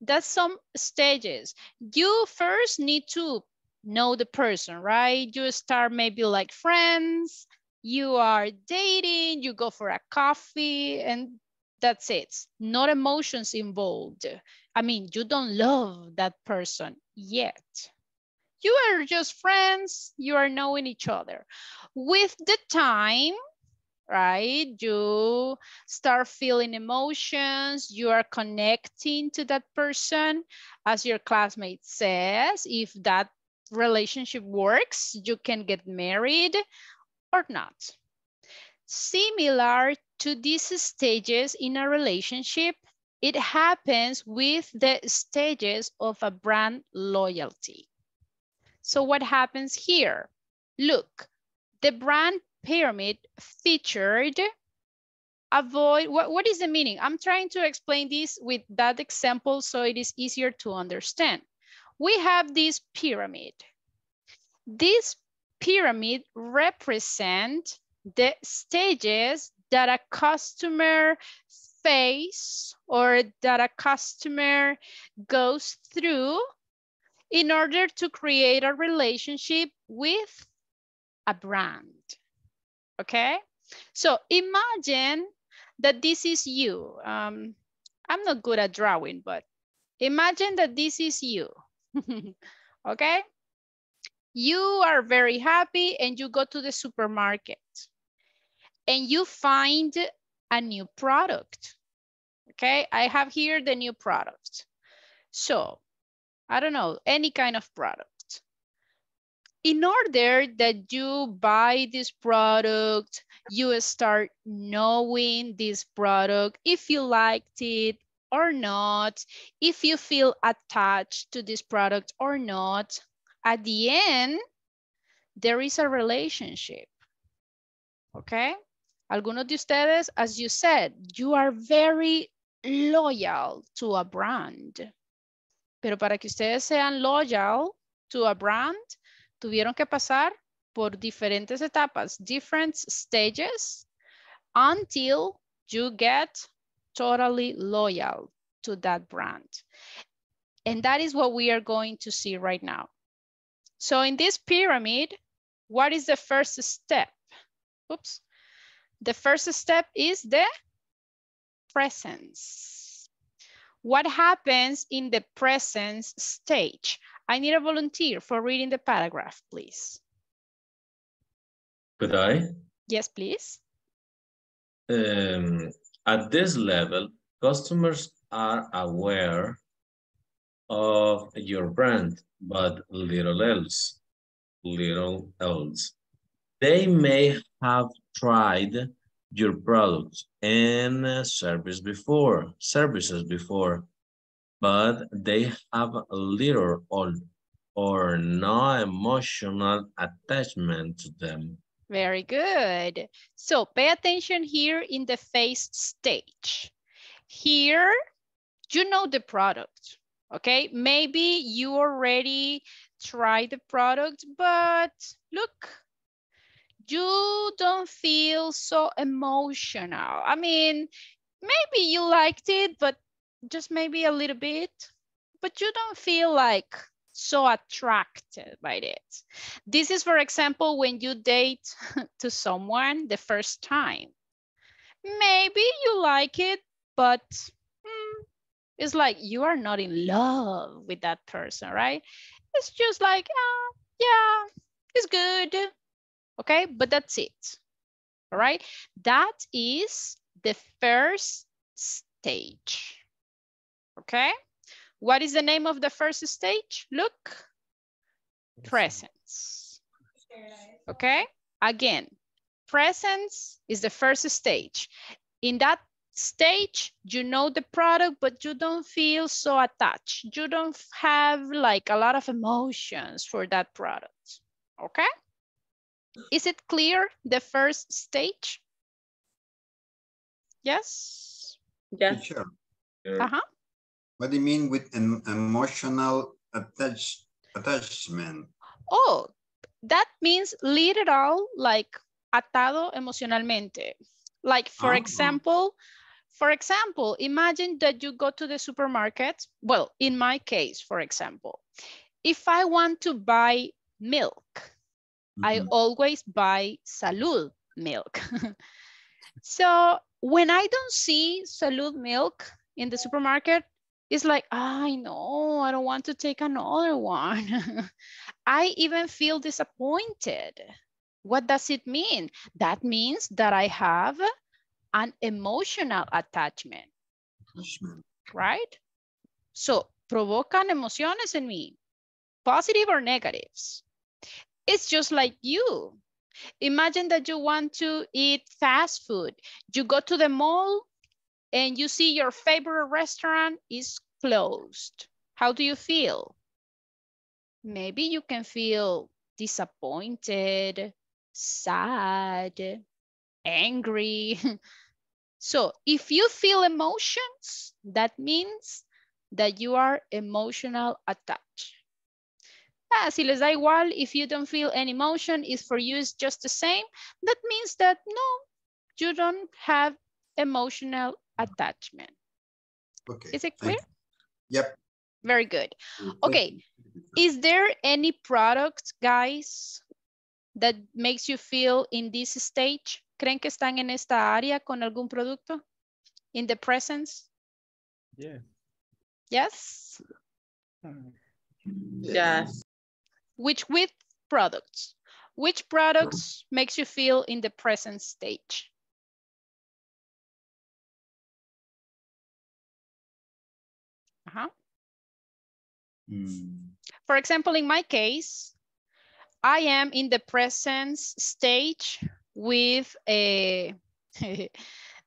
That's some stages. You first need to know the person, right? You start maybe like friends, you are dating, you go for a coffee, and that's it. Not emotions involved. I mean, you don't love that person yet. You are just friends, you are knowing each other. With the time, right? You start feeling emotions, you are connecting to that person. As your classmate says, if that relationship works, you can get married or not. Similar to these stages in a relationship, it happens with the stages of a brand loyalty. So what happens here? Look, the brand pyramid featured avoid, what, what is the meaning? I'm trying to explain this with that example so it is easier to understand. We have this pyramid. This pyramid represent the stages that a customer face or that a customer goes through in order to create a relationship with a brand, okay? So imagine that this is you. Um, I'm not good at drawing, but imagine that this is you, *laughs* okay? You are very happy and you go to the supermarket and you find a new product. Okay, I have here the new product. So, I don't know, any kind of product. In order that you buy this product, you start knowing this product, if you liked it or not, if you feel attached to this product or not, at the end, there is a relationship. Okay? Algunos de ustedes, as you said, you are very loyal to a brand. Pero para que ustedes sean loyal to a brand, tuvieron que pasar por diferentes etapas, different stages, until you get totally loyal to that brand. And that is what we are going to see right now. So in this pyramid, what is the first step? Oops. The first step is the presence. What happens in the presence stage? I need a volunteer for reading the paragraph, please. Could I? Yes, please. Um, at this level, customers are aware of your brand, but little else, little else. They may have tried your products and service before, services before, but they have little or, or no emotional attachment to them. Very good. So pay attention here in the face stage. Here, you know the product, okay? Maybe you already tried the product, but look, you don't feel so emotional. I mean, maybe you liked it, but just maybe a little bit, but you don't feel like so attracted by it. This is, for example, when you date *laughs* to someone the first time. Maybe you like it, but hmm, it's like you are not in love with that person, right? It's just like, uh, yeah, it's good okay? But that's it, all right? That is the first stage, okay? What is the name of the first stage? Look, presence, okay? Again, presence is the first stage. In that stage, you know the product, but you don't feel so attached. You don't have like a lot of emotions for that product, okay? Is it clear, the first stage? Yes? Yes. Teacher, Uh-huh. What do you mean with an emotional attach, attachment? Oh, that means literal, like atado emocionalmente. Like, for Ah. example, for example, imagine that you go to the supermarket. Well, in my case, for example, if I want to buy milk, I Mhm. always buy Salud milk. *laughs* so when I don't see Salud milk in the supermarket, it's like, I know, I don't want to take another one. *laughs* I even feel disappointed What does it mean? That means that I have an emotional attachment, right? So, provocan emociones en mí, positive or negatives. It's just like you. Imagine that you want to eat fast food. You go to the mall and you see your favorite restaurant is closed. How do you feel? Maybe you can feel disappointed, sad, angry. *laughs* so if you feel emotions, that means that you are emotional attached. Ah, si les da igual, if you don't feel any emotion, is for you is just the same, that means that no, you don't have emotional attachment. Okay. Is it clear? Yep. Very good. Okay, is there any product, guys, that makes you feel in this stage? ¿Creen que están en esta área con algún producto? In the presence? Yeah. Yes? Yes. Which with products? Which products makes you feel in the present stage? For example, in my case, I am in the presence stage with a, *laughs*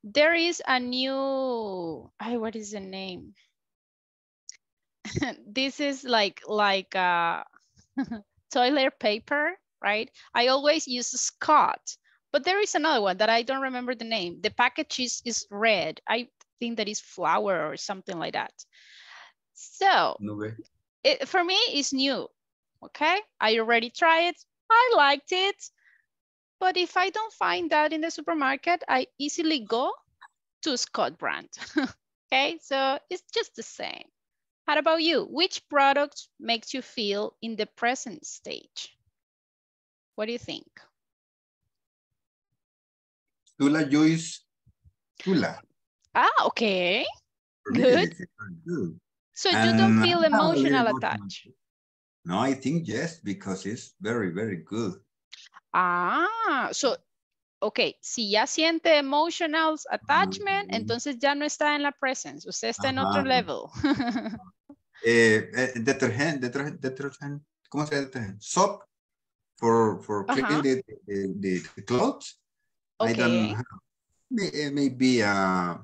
there is a new, what is the name? *laughs* this is like, like uh, *laughs* toilet paper, right? I always use Scott, but there is another one that I don't remember the name. The package is, is red. I think that is flour or something like that. So it, for me, it's new. Okay, I already tried it. I liked it. But if I don't find that in the supermarket, I easily go to Scott brand. *laughs* okay, so it's just the same. How about you? Which product makes you feel in the present stage? What do you think? Tula Joyce. Tula. Ah, okay. Good. good. So you don't feel emotional attached. No, I think yes, because it's very, very good. Ah, so, ok, si ya siente emotional attachment, entonces ya no está en la presence, usted está en otro level. *laughs* Eh, eh, detergent, detergent, detergent, ¿cómo se llama detergent? Soap for, for Ajá. cleaning the, the, the, the clothes. I Okay. don't have, may- eh, maybe uh,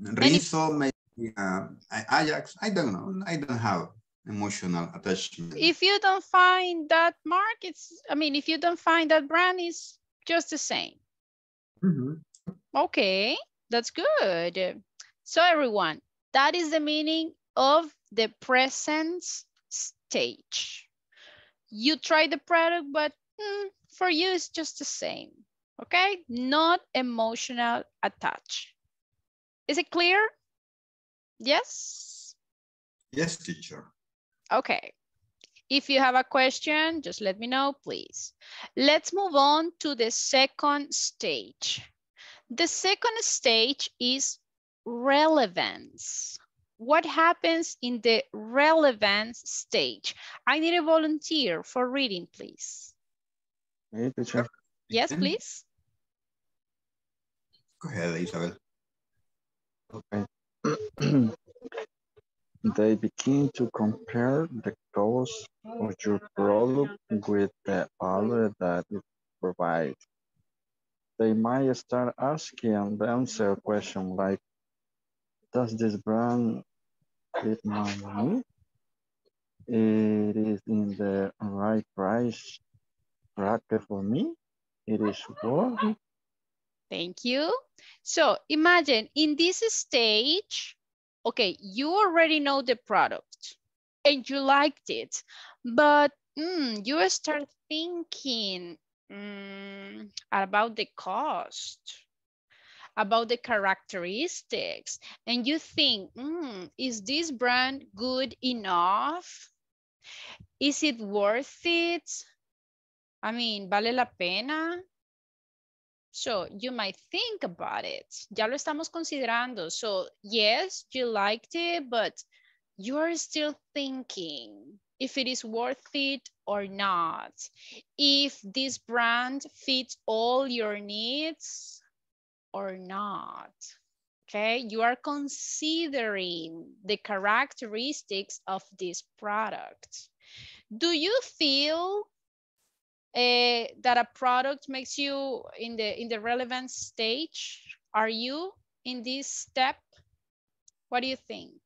Rinso, maybe uh, Ajax. I don't know. I don't have emotional attachment. if you don't find that mark, it's, I mean, if you don't find that brand, it's just the same. Mhm. Okay, that's good. So everyone, that is the meaning of the present stage. You try the product, but mm, for you, it's just the same. Okay, not emotional attached. Is it clear? Yes? Yes, teacher. Okay. If you have a question, just let me know, please. Let's move on to the second stage. The second stage is relevance. What happens in the relevance stage? I need a volunteer for reading, please. Hey, teacher. Yes, please. Go ahead, Isabel. Okay. *clears throat* they begin to compare the cost of your product with the value that it provides. They might start asking themselves questions like, does this brand fit my need? It is in the right price bracket for me. It is worth it. Thank you. So imagine in this stage, okay, you already know the product and you liked it, but mm, you start thinking mm, about the cost, about the characteristics, and you think, mm, is this brand good enough? Is it worth it? I mean, ¿vale la pena? So you might think about it. Ya lo estamos considerando. So yes, you liked it, but you are still thinking if it is worth it or not, if this brand fits all your needs or not. Okay, you are considering the characteristics of this product. Do you feel uh, that a product makes you in the in the relevant stage? Are you in this step? What do you think?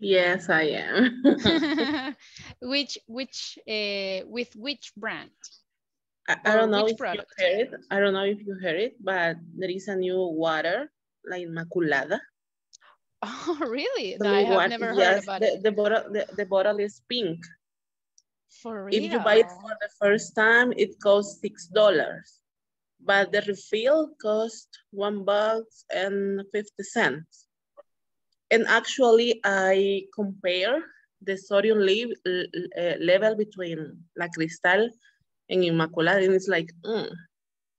Yes, I am. *laughs* which which uh, with which brand? I, I don't know if product? you heard it. I don't know if you heard it, but there is a new water, like Inmaculada. *laughs* Oh, really? No, I have one, never heard yes, about the, it. The bottle, the, the bottle is pink. For real? If you buy it for the first time, it costs six dollars, but the refill costs one buck and fifty cents. And actually, I compare the sodium le uh, level between La Cristal and Inmaculada, and it's like, mm,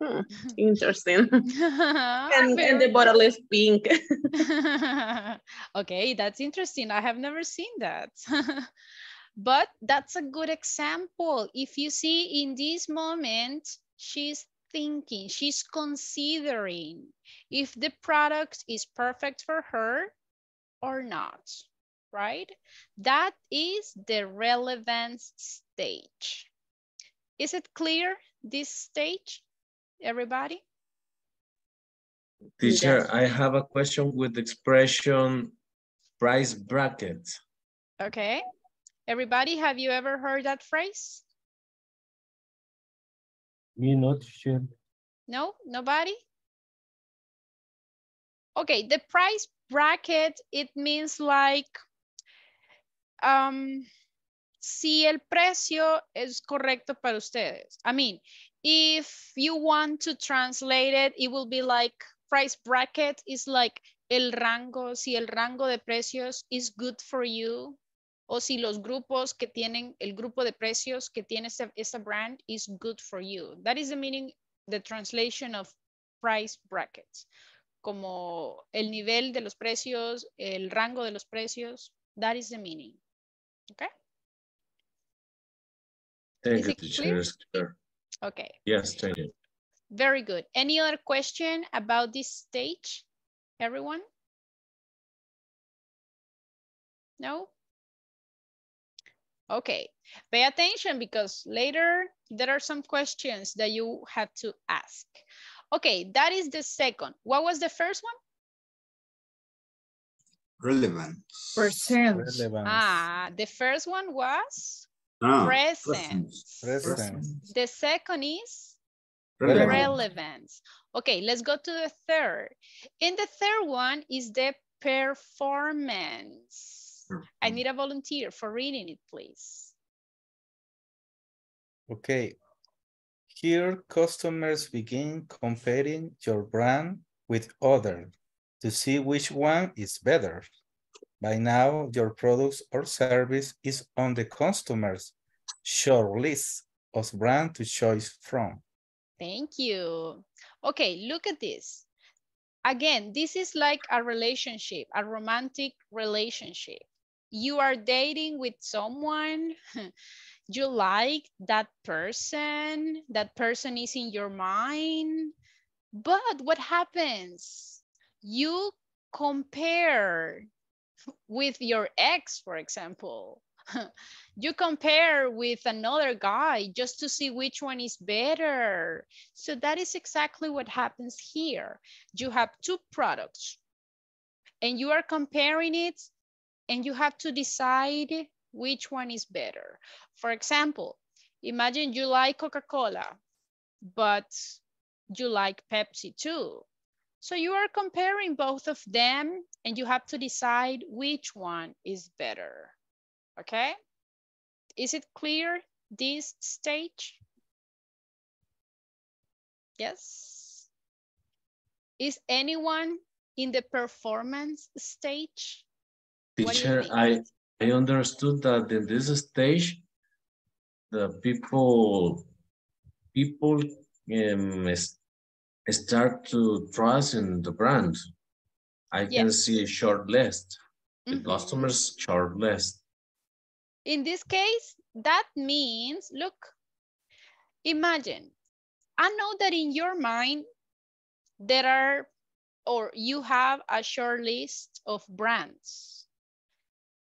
hmm, *laughs* interesting. *laughs* and, and the bottle is pink. *laughs* okay, that's interesting. I have never seen that. But that's a good example. If you see in this moment, she's thinking, she's considering if the product is perfect for her or not, right? That is the relevance stage. Is it clear, this stage, everybody? Teacher, Yes. I have a question with the expression price bracket. Okay. Everybody, have you ever heard that phrase? Me not sure. No, nobody? Okay, the price bracket, it means like, um, si el precio es correcto para ustedes. I mean, if you want to translate it, it will be like price bracket is like el rango, si el rango de precios is good for you, o si los grupos que tienen, el grupo de precios que tiene esa, esa brand is good for you. That is the meaning, the translation of price brackets. Como el nivel de los precios, el rango de los precios, that is the meaning. Okay? Thank Is you, teacher. clear. Okay, Yes, thank you. very good. Any other question about this stage, everyone? No? Okay, pay attention because later there are some questions that you have to ask. Okay, that is the second. What was the first one? Relevant. Percent. Relevance. Ah, the first one was Ah, present. Present. The second is Relevant. relevance. Okay, let's go to the third. In the third one is the performance. I need a volunteer for reading it, please. Okay. Here, customers begin comparing your brand with others to see which one is better. By now, your products or service is on the customer's short list of brand to choose from. Thank you. Okay, look at this. Again, this is like a relationship, a romantic relationship. You are dating with someone, *laughs* you like that person, that person is in your mind. But what happens? You compare with your ex, for example. *laughs* you compare with another guy just to see which one is better. So that is exactly what happens here. You have two products and you are comparing it and you have to decide which one is better. For example, imagine you like Coca-Cola, but you like Pepsi too. So you are comparing both of them and you have to decide which one is better. Okay? Is it clear this stage? Yes. Is anyone in the performance stage? What do you Teacher. I, I understood that in this stage, the people, people um, start to trust in the brand. I can Yes. see a short list. The Mhm. customers short list. In this case, that means, look, imagine, I know that in your mind, there are, or you have a short list of brands.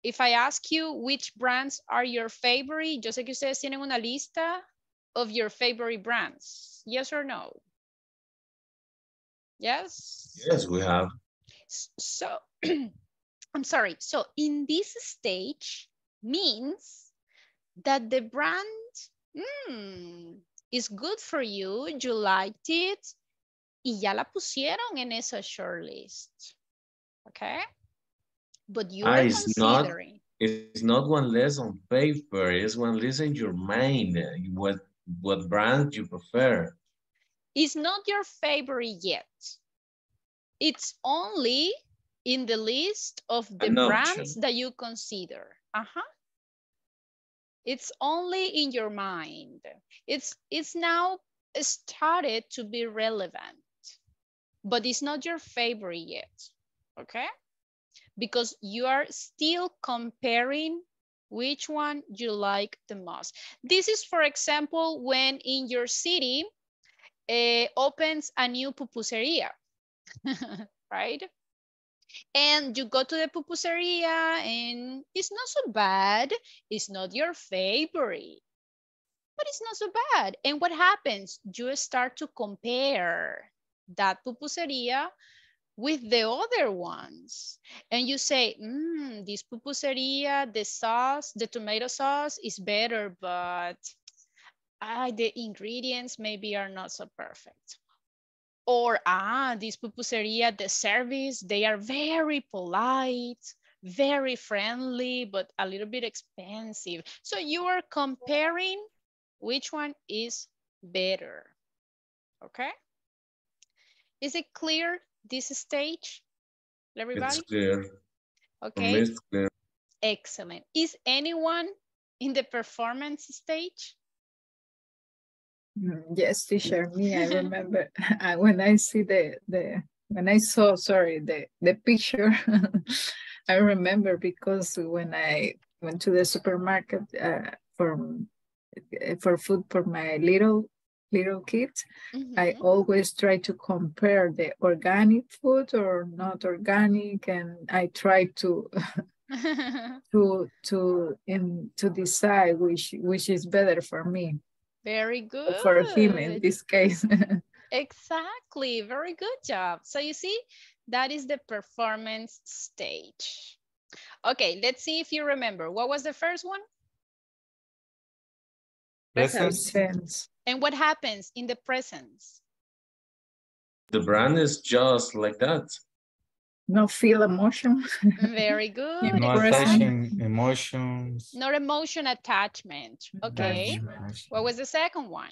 If I ask you which brands are your favorite, yo sé que ustedes tienen una lista of your favorite brands. Yes or no? Yes? Yes, we have. So, *clears throat* I'm sorry. So in this stage means that the brand mm, is good for you, you liked it, y ya la pusieron en esa short list. Okay? But you Ah, are it's not, it's not one less on paper, it's one less in your mind, what, what brand you prefer. It's not your favorite yet. It's only in the list of the An brands option. that you consider. Uh-huh. It's only in your mind. It's it's now started to be relevant, but it's not your favorite yet. Okay? Because you are still comparing which one you like the most. This is, for example, when in your city eh, opens a new pupuseria, *laughs* right? And you go to the pupuseria and it's not so bad. It's not your favorite, but it's not so bad. And what happens? You start to compare that pupuseria with the other ones. And you say, mm, this pupuseria, the sauce, the tomato sauce is better, but ah, the ingredients maybe are not so perfect. Or, ah, this pupuseria, the service, they are very polite, very friendly, but a little bit expensive. So you are comparing which one is better, okay? Is it clear this stage, everybody? It's clear. Okay, it's clear. excellent. Is anyone in the performance stage? Mm, Yes, teacher, me, I *laughs* remember *laughs* when I see the, the, when I saw, sorry, the, the picture, *laughs* I remember because when I went to the supermarket uh, for, uh, for food for my little, little kids, I Mhm. always try to compare the organic food or not organic, and I try to, *laughs* to, to, in, to decide which, which is better for me, Very good. for him in this case. *laughs* Exactly. Very good job. So you see, that is the performance stage. Okay, let's see if you remember. What was the first one? Presence. Sense. And what happens in the presence? The brand is just like that. No feel emotion. *laughs* Very good. No attaching emotions. Not emotion attachment. Okay. Attachment. What was the second one?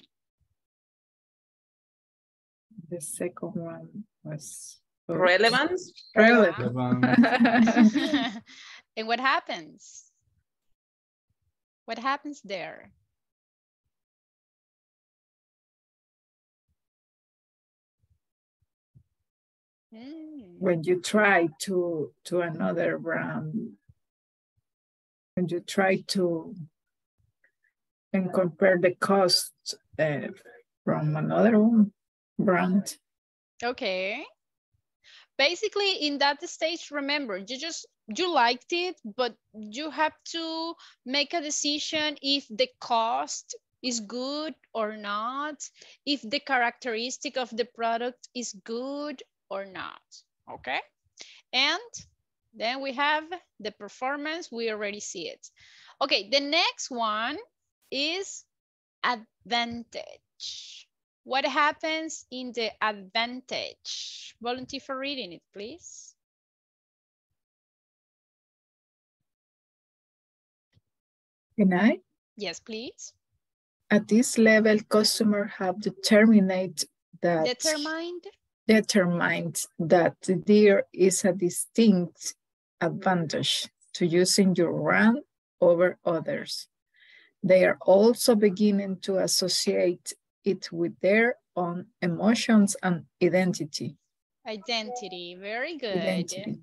The second one was. Relevance? Relevant. Relevant. *laughs* and what happens? What happens there? When you try to to another brand when you try to and compare the cost uh, from another brand Okay. Basically, in that stage, remember, you just, you liked it, but you have to make a decision if the cost is good or not, if the characteristic of the product is good or not, okay? And then we have the performance, we already see it. Okay, the next one is advantage. What happens in the advantage? Volunteer for reading it, please. can i Yes, please. at this level customer have determined that Determined. Determined that there is a distinct advantage to using your brand over others. They are also beginning to associate it with their own emotions and identity. Identity, very good. Identity.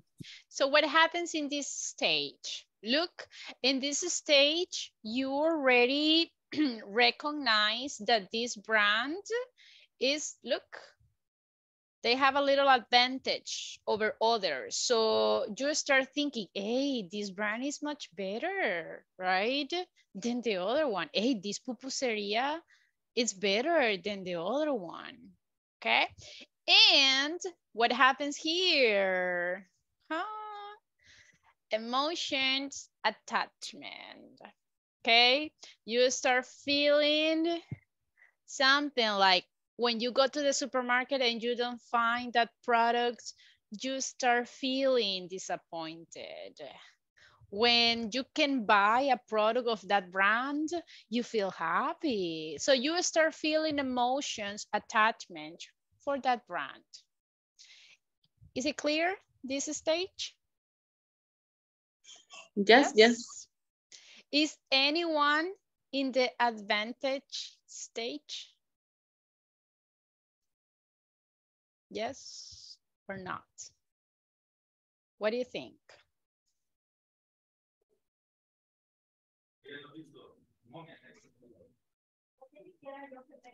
So what happens in this stage? Look, in this stage, you already *clears throat* recognize that this brand is, look, they have a little advantage over others. So you start thinking, hey, this brand is much better, right? Than the other one. Hey, this pupuseria is better than the other one, okay? And what happens here? Huh? Emotions attachment. Okay, you start feeling something like when you go to the supermarket and you don't find that product, you start feeling disappointed. When you can buy a product of that brand, you feel happy. So you start feeling emotions, attachment for that brand. Is it clear, this stage? Yes, yes. Is anyone in the advantage stage? Yes or not? What do you think?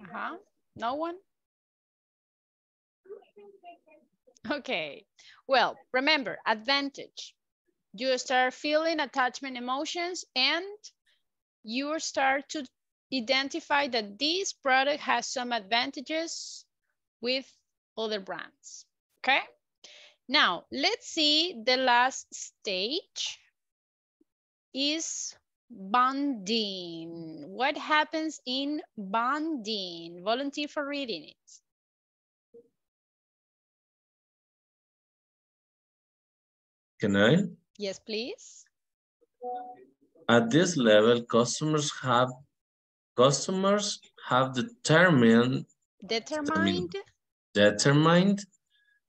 Uh-huh. No one? Okay, well, remember, advantage. You start feeling attachment emotions and you start to identify that this product has some advantages with other brands, okay? Now, let's see the last stage is bonding. What happens in bonding? Volunteer for reading it. Can I? Yes, please. At this level, customers have customers have determined Determined. determined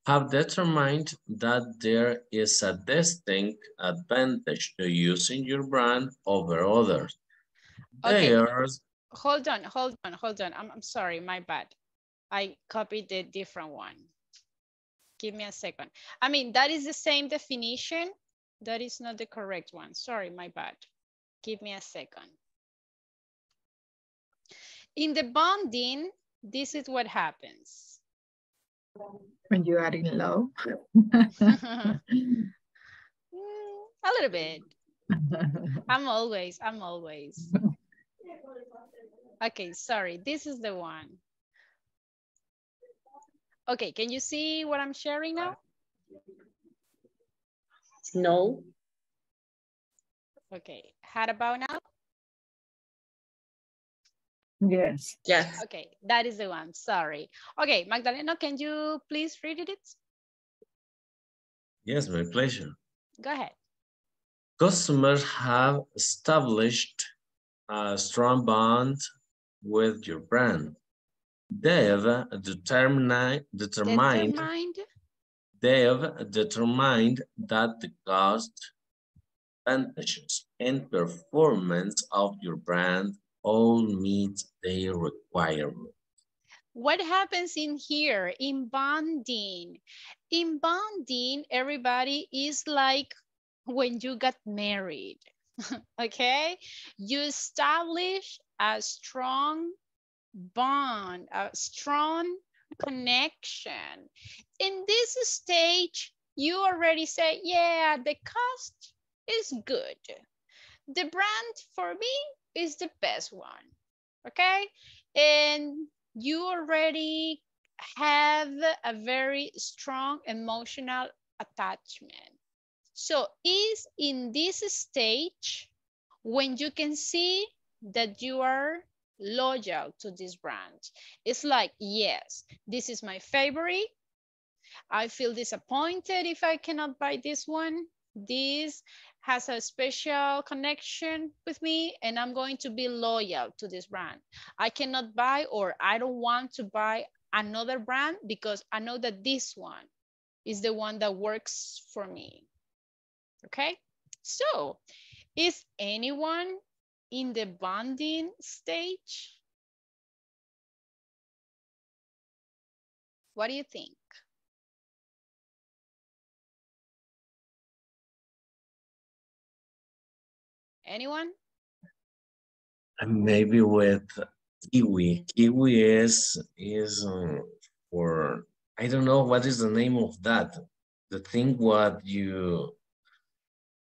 have determined that there is a distinct advantage to using your brand over others. Okay. There's Hold on, hold on, hold on. I'm, I'm sorry, my bad. I copied the different one. Give me a second. I mean, that is the same definition. That is not the correct one. Sorry, my bad. Give me a second. In the bonding, this is what happens. When you are in love. Mm, *laughs* a little bit. I'm always, I'm always. Okay, sorry. This is the one. Okay, can you see what I'm sharing now? No. Okay, how about now? Yes. Yes. Okay, that is the one, sorry. Okay, Magdalena, can you please read it? yes, my pleasure. Go ahead. Customers have established a strong bond with your brand. They've determined, determined, Determined. they've determined that the cost, advantages, and performance of your brand all meet their requirements. What happens in here in bonding? In bonding, everybody is like when you got married, *laughs* okay? You establish a strong bond, a strong connection. In this stage, you already say, yeah, the cost is good. The brand for me is the best one, okay? And you already have a very strong emotional attachment. So is in this stage when you can see that you are loyal to this brand. It's like, yes, this is my favorite. I feel disappointed if I cannot buy this one. This has a special connection with me and I'm going to be loyal to this brand. I cannot buy or I don't want to buy another brand because I know that this one is the one that works for me. Okay, so is anyone in the bonding stage? What do you think? Anyone? Maybe with kiwi. Kiwi is is um, for I don't know what is the name of that. The thing what you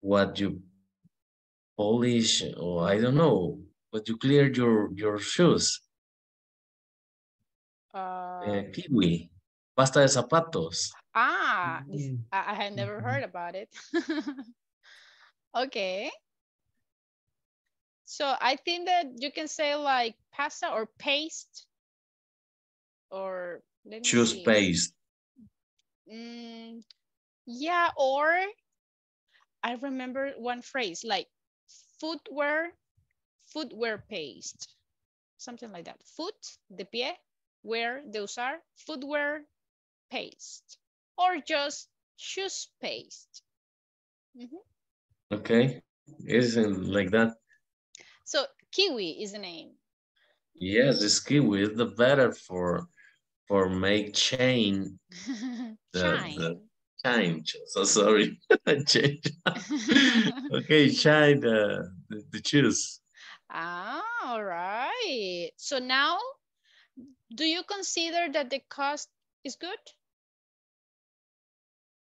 what you polish or I don't know, but you clear your your shoes. Uh, Eh, kiwi, pasta de zapatos. ah, this- Mm. I, I had never heard about it. *laughs* okay. So I think that you can say like pasta or paste or let me Shoes see. paste. Mm, yeah, or I remember one phrase like footwear, footwear paste, something like that. Foot, the pie, wear, de usar, footwear paste, or just shoes paste. Mhm. Okay, isn't like that. So kiwi is the name. Yes, it's kiwi. It's the better for for make chain *laughs* the, the change. So sorry, *laughs* change. *laughs* okay, shine the the, the. Ah, all right. So now, do you consider that the cost is good?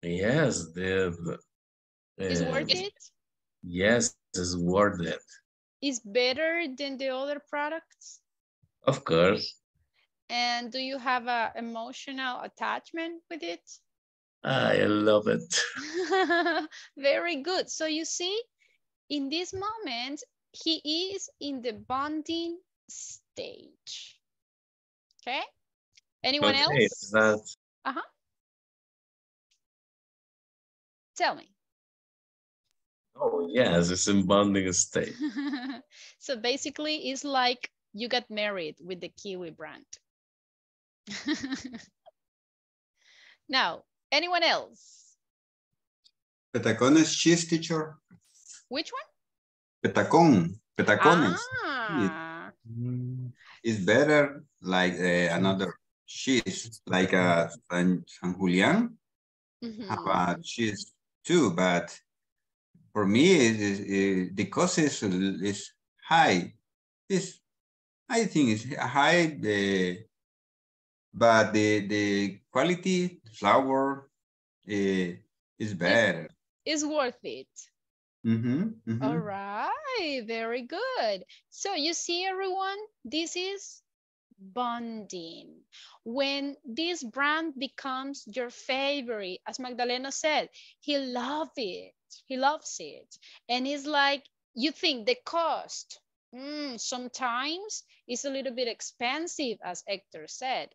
Yes, the, the Is uh, worth it? Yes, it's worth it. Is better than the other products? Of course. And do you have a emotional attachment with it? I love it. *laughs* Very good. So you see, in this moment, he is in the bonding stage. Okay. Anyone okay, else? that Uh-huh. Tell me. Oh yes, it's in bonding state. *laughs* so basically, it's like you got married with the Kiwi brand. *laughs* now, anyone else? Petacones cheese teacher. Which one? Petacon. Petacones. Ah, It's better like uh, another cheese, like uh, San, San Julian. mhm. have a cheese too, but for me, it is, it, the cost is, is high. It's, I think it's high, the, but the, the quality, flour, uh, is better. It's worth it. Mhm, mhm. All right, very good. So you see everyone, this is bonding. When this brand becomes your favorite, as Magdalena said, he loves it. He loves it. And it's like, you think the cost, mm, sometimes it's a little bit expensive, as Hector said.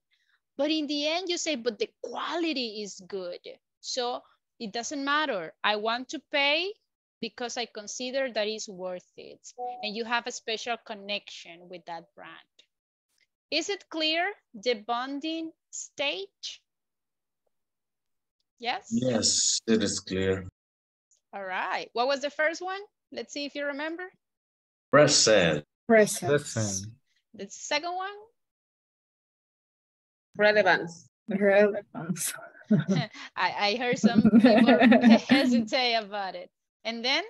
But in the end, you say, but the quality is good. So it doesn't matter. I want to pay because I consider that is worth it. And you have a special connection with that brand. Is it clear, the bonding stage? Yes? Yes, it is clear. All right. What was the first one? Let's see if you remember. Present. Present. The second one? Relevance. Relevance. *laughs* I, I heard some people *laughs* hesitate about it. And then?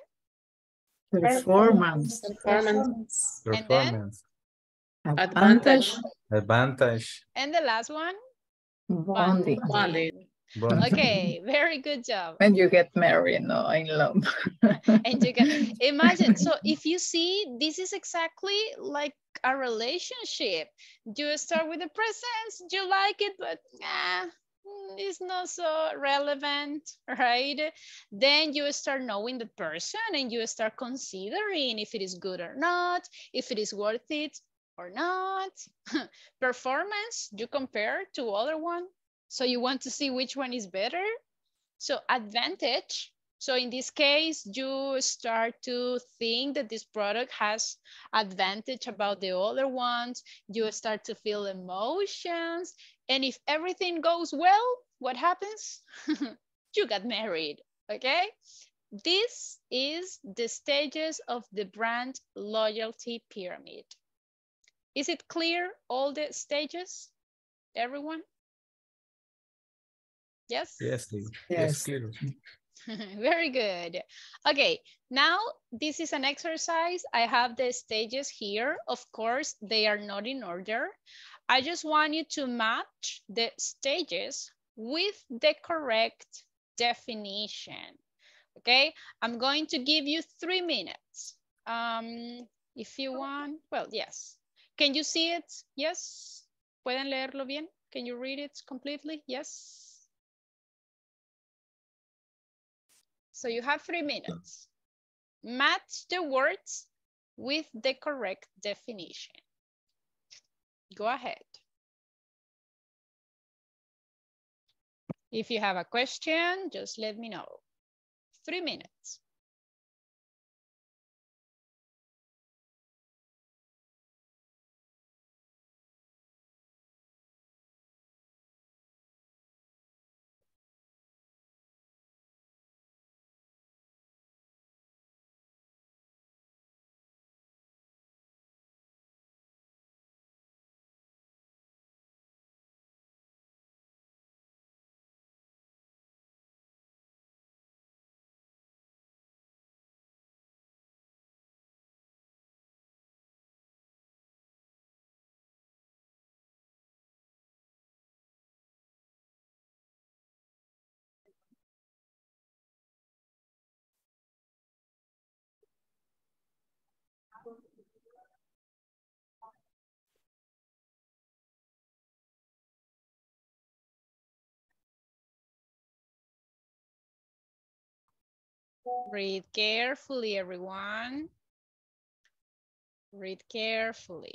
Performance. Performance. And then? Performance. Advantage. Advantage. And the last one? Bonding. Bonding. Bond. Okay, *laughs* very good job. And you get married, no, in love. *laughs* and you can *laughs* imagine so if you see this is exactly like a relationship you start with the presence you like it but ah, mm, it's not so relevant right then you start knowing the person and you start considering if it is good or not if it is worth it or not performance you compare to other one so you want to see which one is better so advantage so in this case, you start to think that this product has advantage about the other ones. You start to feel emotions. And if everything goes well, what happens? *laughs* you got married, okay? This is the stages of the brand loyalty pyramid. Is it clear, all the stages, everyone? Yes? Yes, Lee. Yes. clear. *laughs* Very good. Okay, now this is an exercise. I have the stages here. Of course, they are not in order. I just want you to match the stages with the correct definition. Okay, I'm going to give you three minutes. Um, if you want, well, yes. Can you see it? Yes. ¿Pueden leerlo bien? Can you read it completely? Yes. So you have three minutes. Match the words with the correct definition. Go ahead. If you have a question, just let me know. Three minutes. Read carefully, everyone. Read carefully.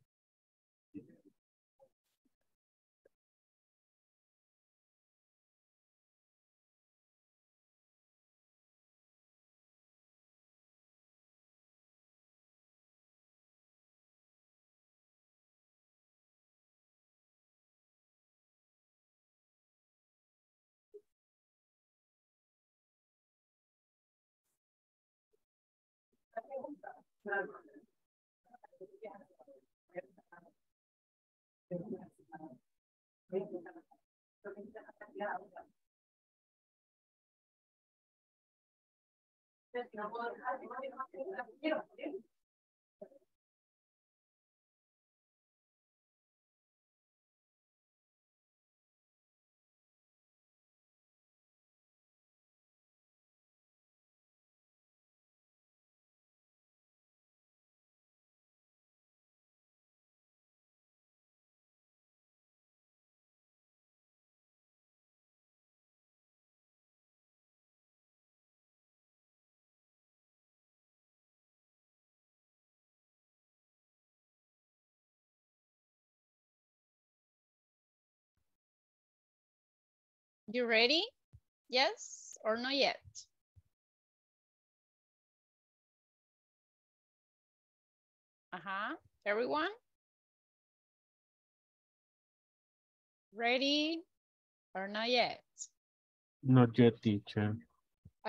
no puedo You ready? Yes or not yet? Uh-huh. Everyone? Ready or not yet? Not yet, teacher.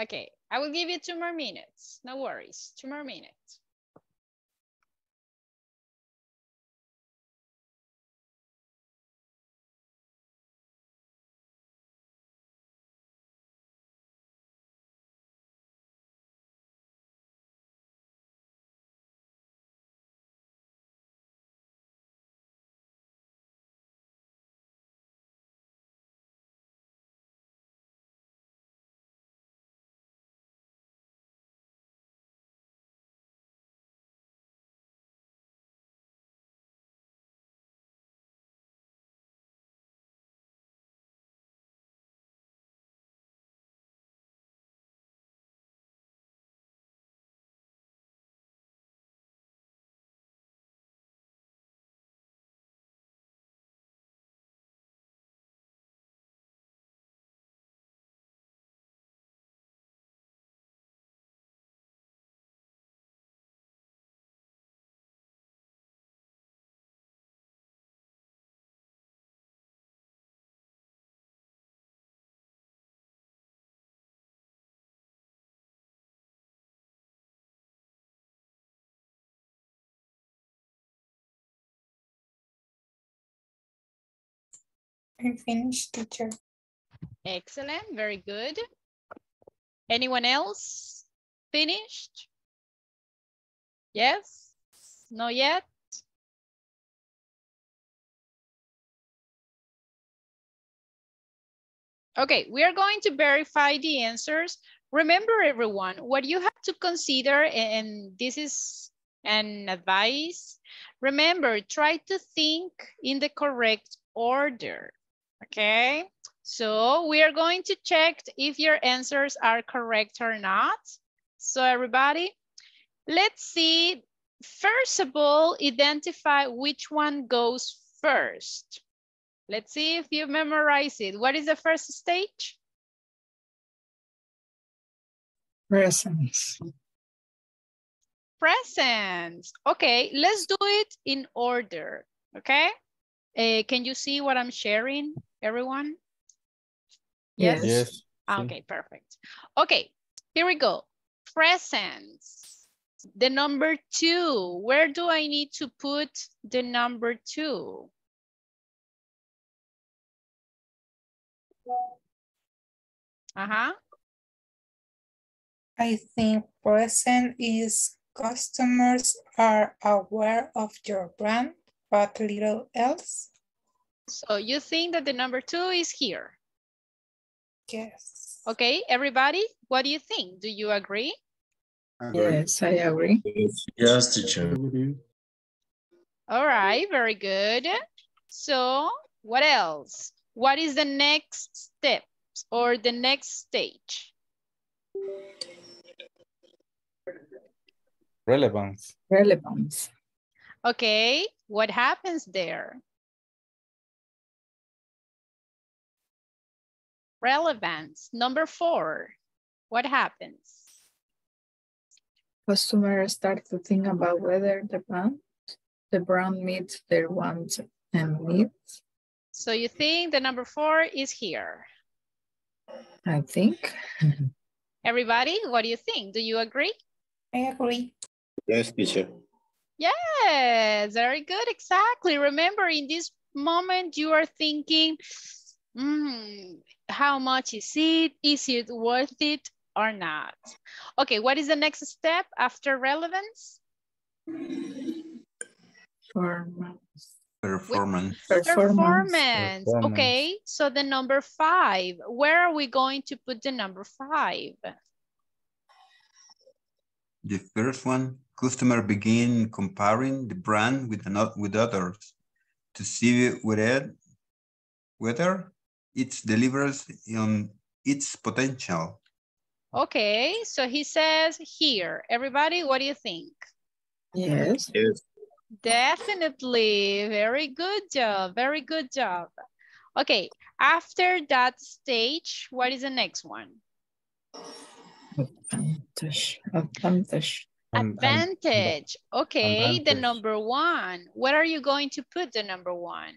Okay, I will give you two more minutes. No worries, two more minutes. I finished, teacher. Excellent, very good. Anyone else finished? Yes? Not yet? Okay, we are going to verify the answers. Remember everyone, what you have to consider, and this is an advice, remember, try to think in the correct order, okay? So we are going to check if your answers are correct or not. So everybody, let's see. First of all, identify which one goes first. Let's see if you memorize it. What is the first stage? Presence. Presence. Okay, let's do it in order, okay? Uh, can you see what I'm sharing, everyone? Yes? Yes. Okay, perfect. Okay, here we go. Presence. The number two, where do I need to put the number two? Uh-huh. I think present is customers are aware of your brand, but little else. So you think that the number two is here? Yes. Okay, everybody, what do you think? Do you agree? Yes, I agree. Yes, teacher. All right, very good. So what else? What is the next step or the next stage? Relevance. Relevance. Okay, what happens there? Relevance. Number four, what happens? Customers start to think about whether the brand, the brand meets their wants and needs. So you think the number four is here? I think. *laughs* Everybody, what do you think? Do you agree? I agree. Yes, teacher. Yes, very good, exactly. Remember, in this moment, you are thinking, mm, how much is it? Is it worth it or not? Okay, what is the next step after relevance? Performance. Performance. Performance. Okay, so the number five, where are we going to put the number five? The first one, customer begin comparing the brand with another with others to see whether whether it delivers on its potential. Okay, so he says here, everybody, what do you think? Yes. Yes. Definitely, very good job, very good job. Okay, after that stage, what is the next one? Advantage. Advantage. Um, um, advantage. Okay, the number one. Where are you going to put the number one?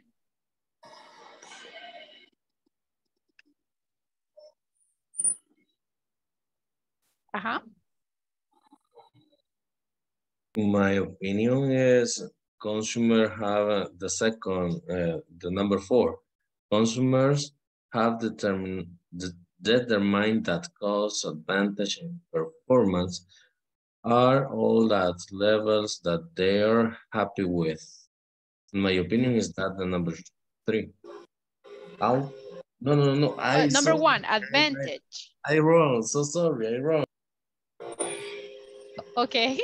Uh-huh. My opinion, is consumer have the second, uh, the number four. Consumers have determined de- determined that cost, advantage, and performance are all at levels that they are happy with. In my opinion, is that the number three? How? No, no, no. I Uh, number one, I- I- advantage. I wrong. So sorry. I wrong. Okay.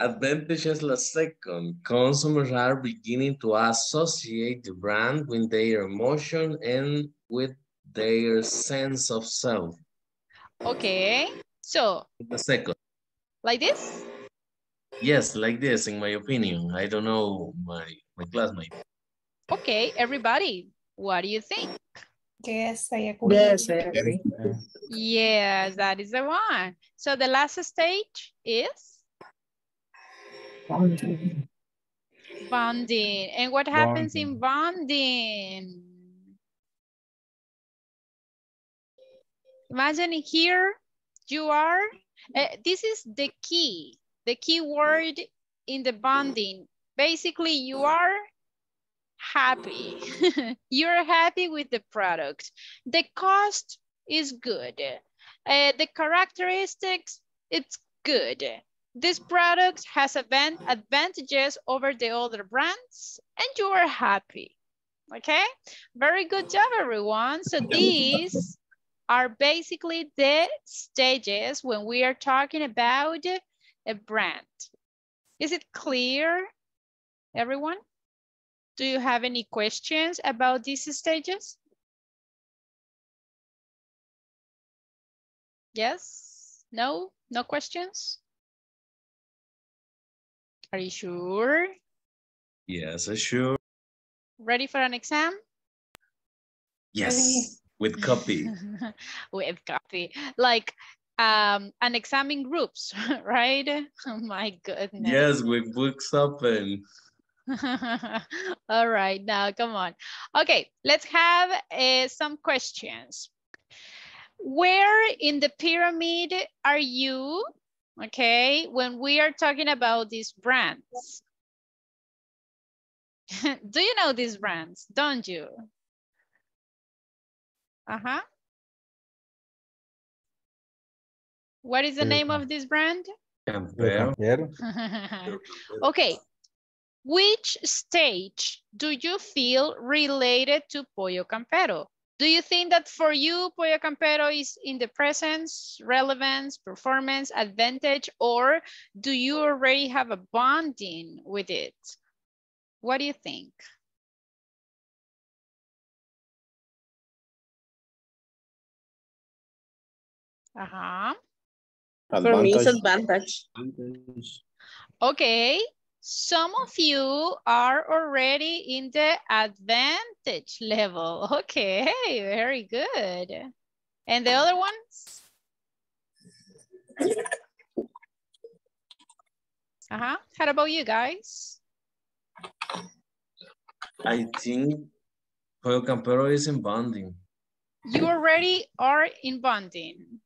Advantage is the second. Consumers are beginning to associate the brand with their emotion and with their sense of self. Okay. So, The second. like this? Yes, like this, in my opinion. I don't know my, my classmate. Okay, everybody, what do you think? Yes, I agree. Yes, I agree. Yes, that is the one. So the last stage is Bonding. bonding. And what happens in bonding? Imagine here you are, uh, this is the key, the key word in the bonding. Basically you are happy. *laughs* You're happy with the product. The cost is good. Uh, the characteristics, it's good. This product has advantages over the other brands and you are happy. Okay, very good job everyone. So these are basically the stages when we are talking about a brand. Is it clear, everyone? Do you have any questions about these stages? Yes? No? No questions? Are you sure? Yes, I sure. Ready for an exam? Yes, with copy. *laughs* With copy. Like um, an exam in groups, *laughs* right? *laughs* Oh my goodness. Yes, with books open. *laughs* All right, now come on. Okay, let's have uh, some questions. Where in the pyramid are you, okay, when we are talking about these brands? *laughs* Do you know these brands, don't you? Uh-huh. What is the name of this brand? Campero. *laughs* okay. Which stage do you feel related to Pollo Campero? Do you think that for you, Pollo Campero is in the presence, relevance, performance, advantage, or do you already have a bonding with it? What do you think? Uh-huh. For me, it's advantage. Okay, some of you are already in the advantage level. *laughs* Okay, very good. And the other ones? Uh-huh. How about you guys? I think Pollo Campero is in bonding. You already are in bonding.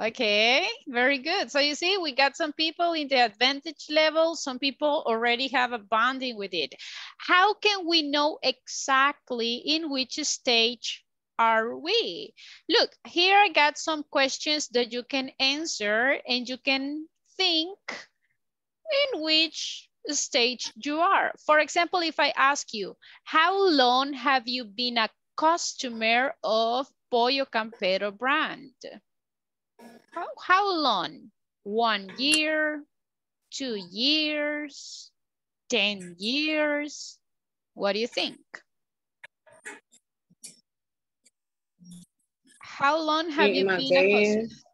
Okay, very good. So you see, we got some people in the advantage level. Some people already have a bonding with it. How can we know exactly in which stage are we? Look, here I got some questions that you can answer and you can think in which stage you are. For example, if I ask you, how long have you been a customer of Pollo Campero brand? How, how long? One year, two years, 10 years? What do you think? How long have in you been been a case,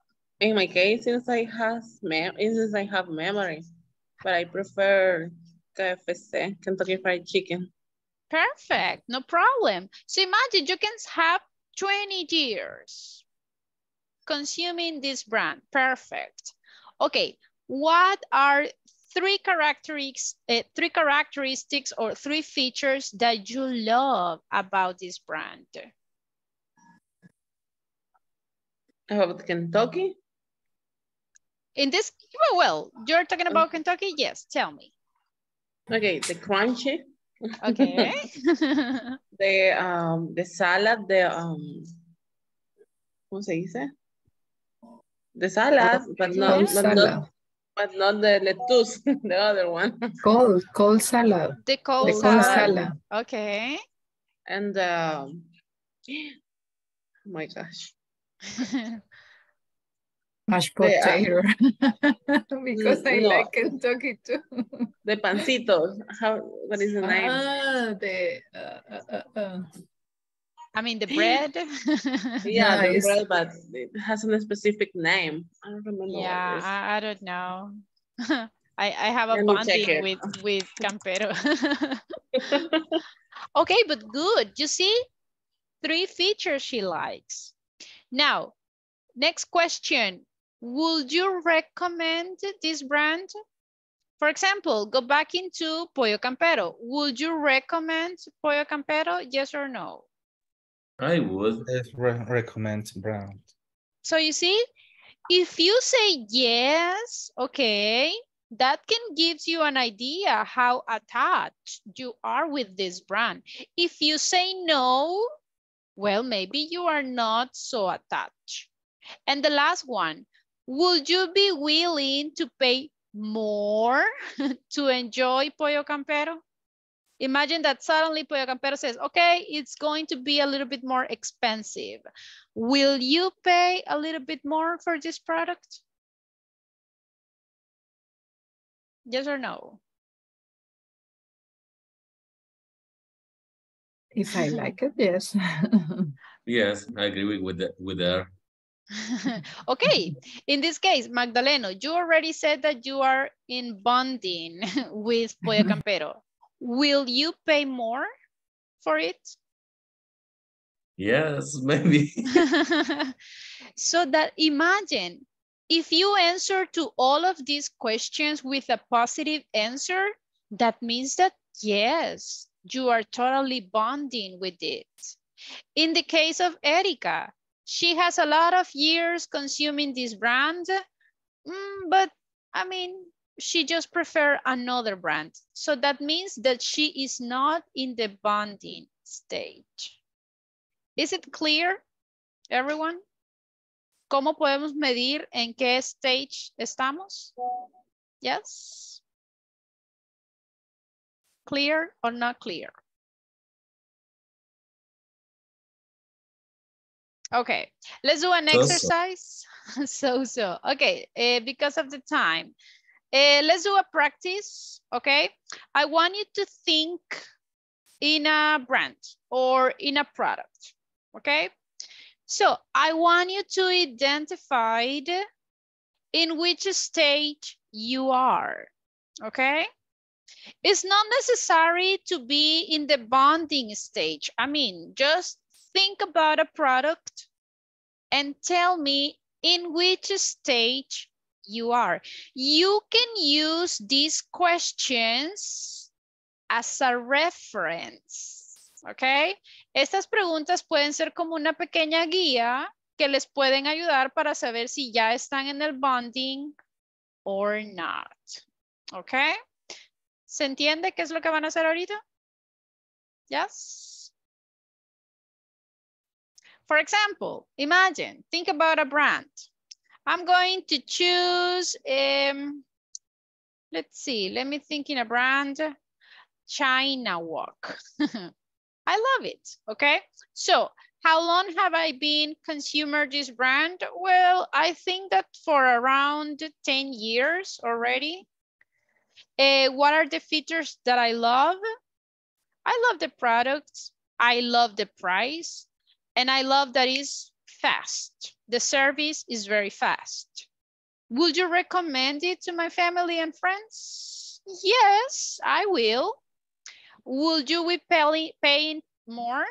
in my case, since I have mem since I have memory, but I prefer KFC, Kentucky Fried Chicken. Perfect, no problem. So imagine you can have 20 years consuming this brand. Perfect. Okay, what are three characteristics, uh, three characteristics or three features that you love about this brand? About Kentucky? In this, well, you're talking about Kentucky? Yes, tell me. Okay, the crunchy. Okay. *laughs* the um the salad, the um ¿cómo se dice? The salad, but not, Cold but salad. not but not the lettuce, *laughs* the other one. Cold, cold salad. The cold The cold salad. salad. Okay. And um oh my gosh. *laughs* Mashed The, uh, potato. *laughs* because I no. like Kentucky too. The pancitos. How what is the name? Ah, the, uh, uh, uh, uh. I mean, the bread. *laughs* *laughs* yeah, the bread, but it has a specific name. I don't remember what Yeah, it is. I, I don't know. *laughs* I, I have a Let bonding with, with Campero. okay, but good. You see, three features she likes. Now, next question. Would you recommend this brand? For example, go back into Pollo Campero. Would you recommend Pollo Campero? Yes or no? I would. Re- recommend brand. So you see, if you say yes, okay, that can give you an idea how attached you are with this brand. If you say no, well, maybe you are not so attached. And the last one, would you be willing to pay more *laughs* to enjoy Pollo Campero? Imagine that suddenly Pollo Campero says, okay, it's going to be a little bit more expensive. Will you pay a little bit more for this product? Yes or no? If I *laughs* like it, yes. *laughs* Yes, I agree with with, the, with her. *laughs* okay, in this case, Magdaleno, you already said that you are in bonding with Pollo Campero. Will you pay more for it? Yes, *laughs* maybe. *laughs* so that imagine if you answer to all of these questions with a positive answer, that means that yes, you are totally bonding with it. In the case of Erika, she has a lot of years consuming this brand, mm, but I mean, she just prefer another brand. So that means that she is not in the bonding stage. Is it clear, everyone? ¿Cómo podemos medir en qué stage estamos? Yes? Clear or not clear? Okay, let's do an exercise. *laughs* So, so, okay, uh, because of the time. Uh, let's do a practice, okay? I want you to think in a brand or in a product, okay? So I want you to identify in which stage you are, okay? It's not necessary to be in the bonding stage. I mean, just think about a product and tell me in which stage you are. You can use these questions as a reference, ¿ok? Estas preguntas pueden ser como una pequeña guía que les pueden ayudar para saber si ya están en el bonding or not, ¿ok? ¿Se entiende qué es lo que van a hacer ahorita? Yes? For example, imagine, think about a brand. I'm going to choose, um, let's see, let me think in a brand, China Wok. *laughs* I love it, okay? So how long have I been consumer this brand? Well, I think that for around 10 years already. Uh, what are the features that I love? I love the products. I love the price. And I love that it's fast. The service is very fast. Would you recommend it to my family and friends? Yes, I will. Would you be pay, paying more?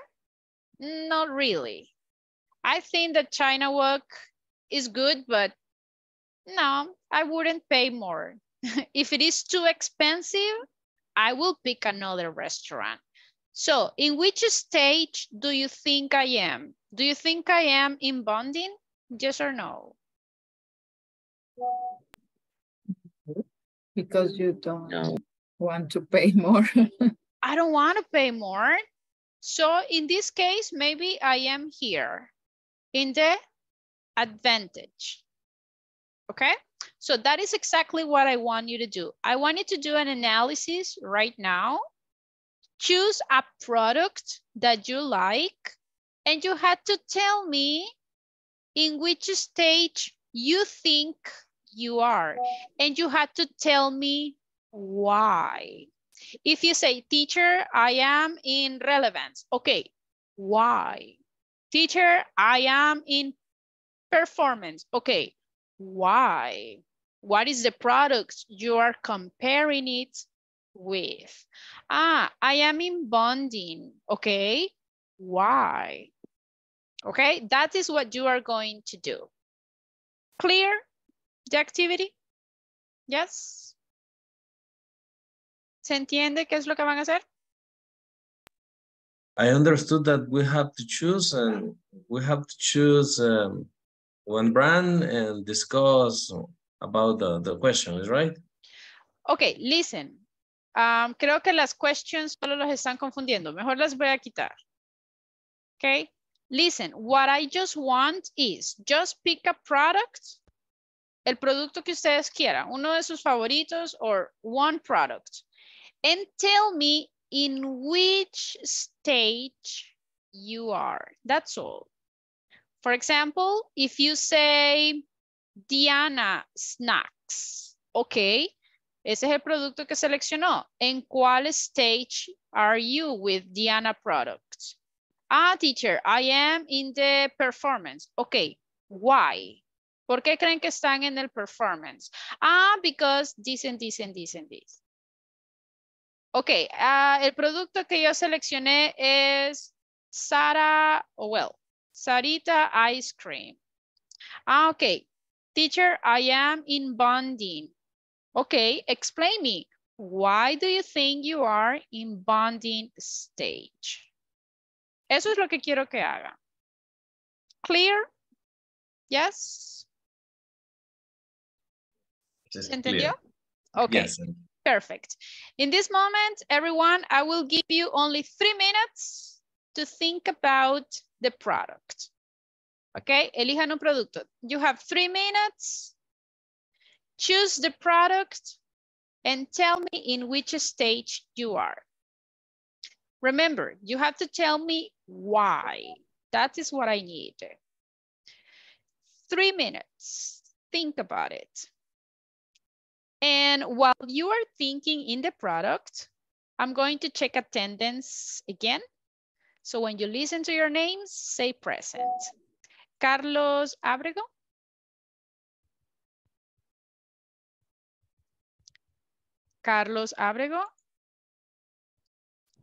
Not really. I think that China Wok is good, but no, I wouldn't pay more. *laughs* if it is too expensive, I will pick another restaurant. So in which stage do you think I am? Do you think I am in bonding? Yes or no? Because you don't want to pay more. *laughs* I don't want to pay more. So in this case, maybe I am here in the advantage. Okay, so that is exactly what I want you to do. I want you to do an analysis right now. Choose a product that you like and you had to tell me in which stage you think you are. And you had to tell me why. If you say, teacher, I am in relevance. Okay, why? Teacher, I am in performance. Okay, why? What is the product you are comparing it with? Ah, I am in bonding. Okay, why? Okay, that is what you are going to do. Clear the activity? Yes? ¿Se entiende qué es lo que van a hacer? I understood that we have to choose and we have to choose um, one brand and discuss about the, the questions, right? Ok, listen. Um, creo que las questions solo los están confundiendo. Mejor las voy a quitar. Okay, listen, what I just want is just pick a product, el producto que ustedes quieran, uno de sus favoritos or one product, and tell me in which stage you are. That's all. For example, if you say Diana snacks, okay, ese es el producto que seleccionó. ¿En cuál stage are you with Diana products? Ah, teacher, I am in the performance. Okay, why? ¿Por qué creen que están en el performance? Ah, because this and this and this and this. Ok, ah, el producto que yo seleccioné es Sara, well, Sarita Ice Cream. Ah, ok. Teacher, I am in bonding. Okay, explain me. Why do you think you are in bonding stage? Eso es lo que quiero que haga. Clear? Yes? ¿Se entendió? Okay. Yes. Perfect. In this moment, everyone, I will give you only three minutes to think about the product. Okay, elijan un producto. You have three minutes. Choose the product and tell me in which stage you are. Remember, you have to tell me why. That is what I need. Three minutes. Think about it. And while you are thinking in the product, I'm going to check attendance again. So when you listen to your names, say present. Carlos Abrego. Carlos Abrego.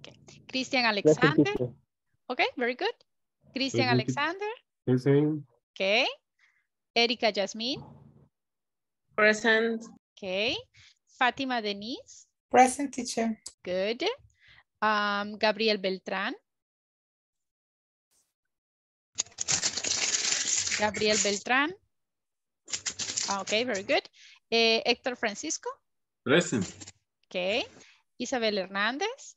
Okay. Christian Alexander. Okay, very good. Christian Present. Alexander. Present. Okay. Erika Yasmin. Present. Okay. Fatima Denise. Present teacher. Good. Um, Gabriel Beltrán. Gabriel Beltrán. Ah, Okay, very good. Eh, Héctor Francisco. Present. Okay. Isabel Hernández.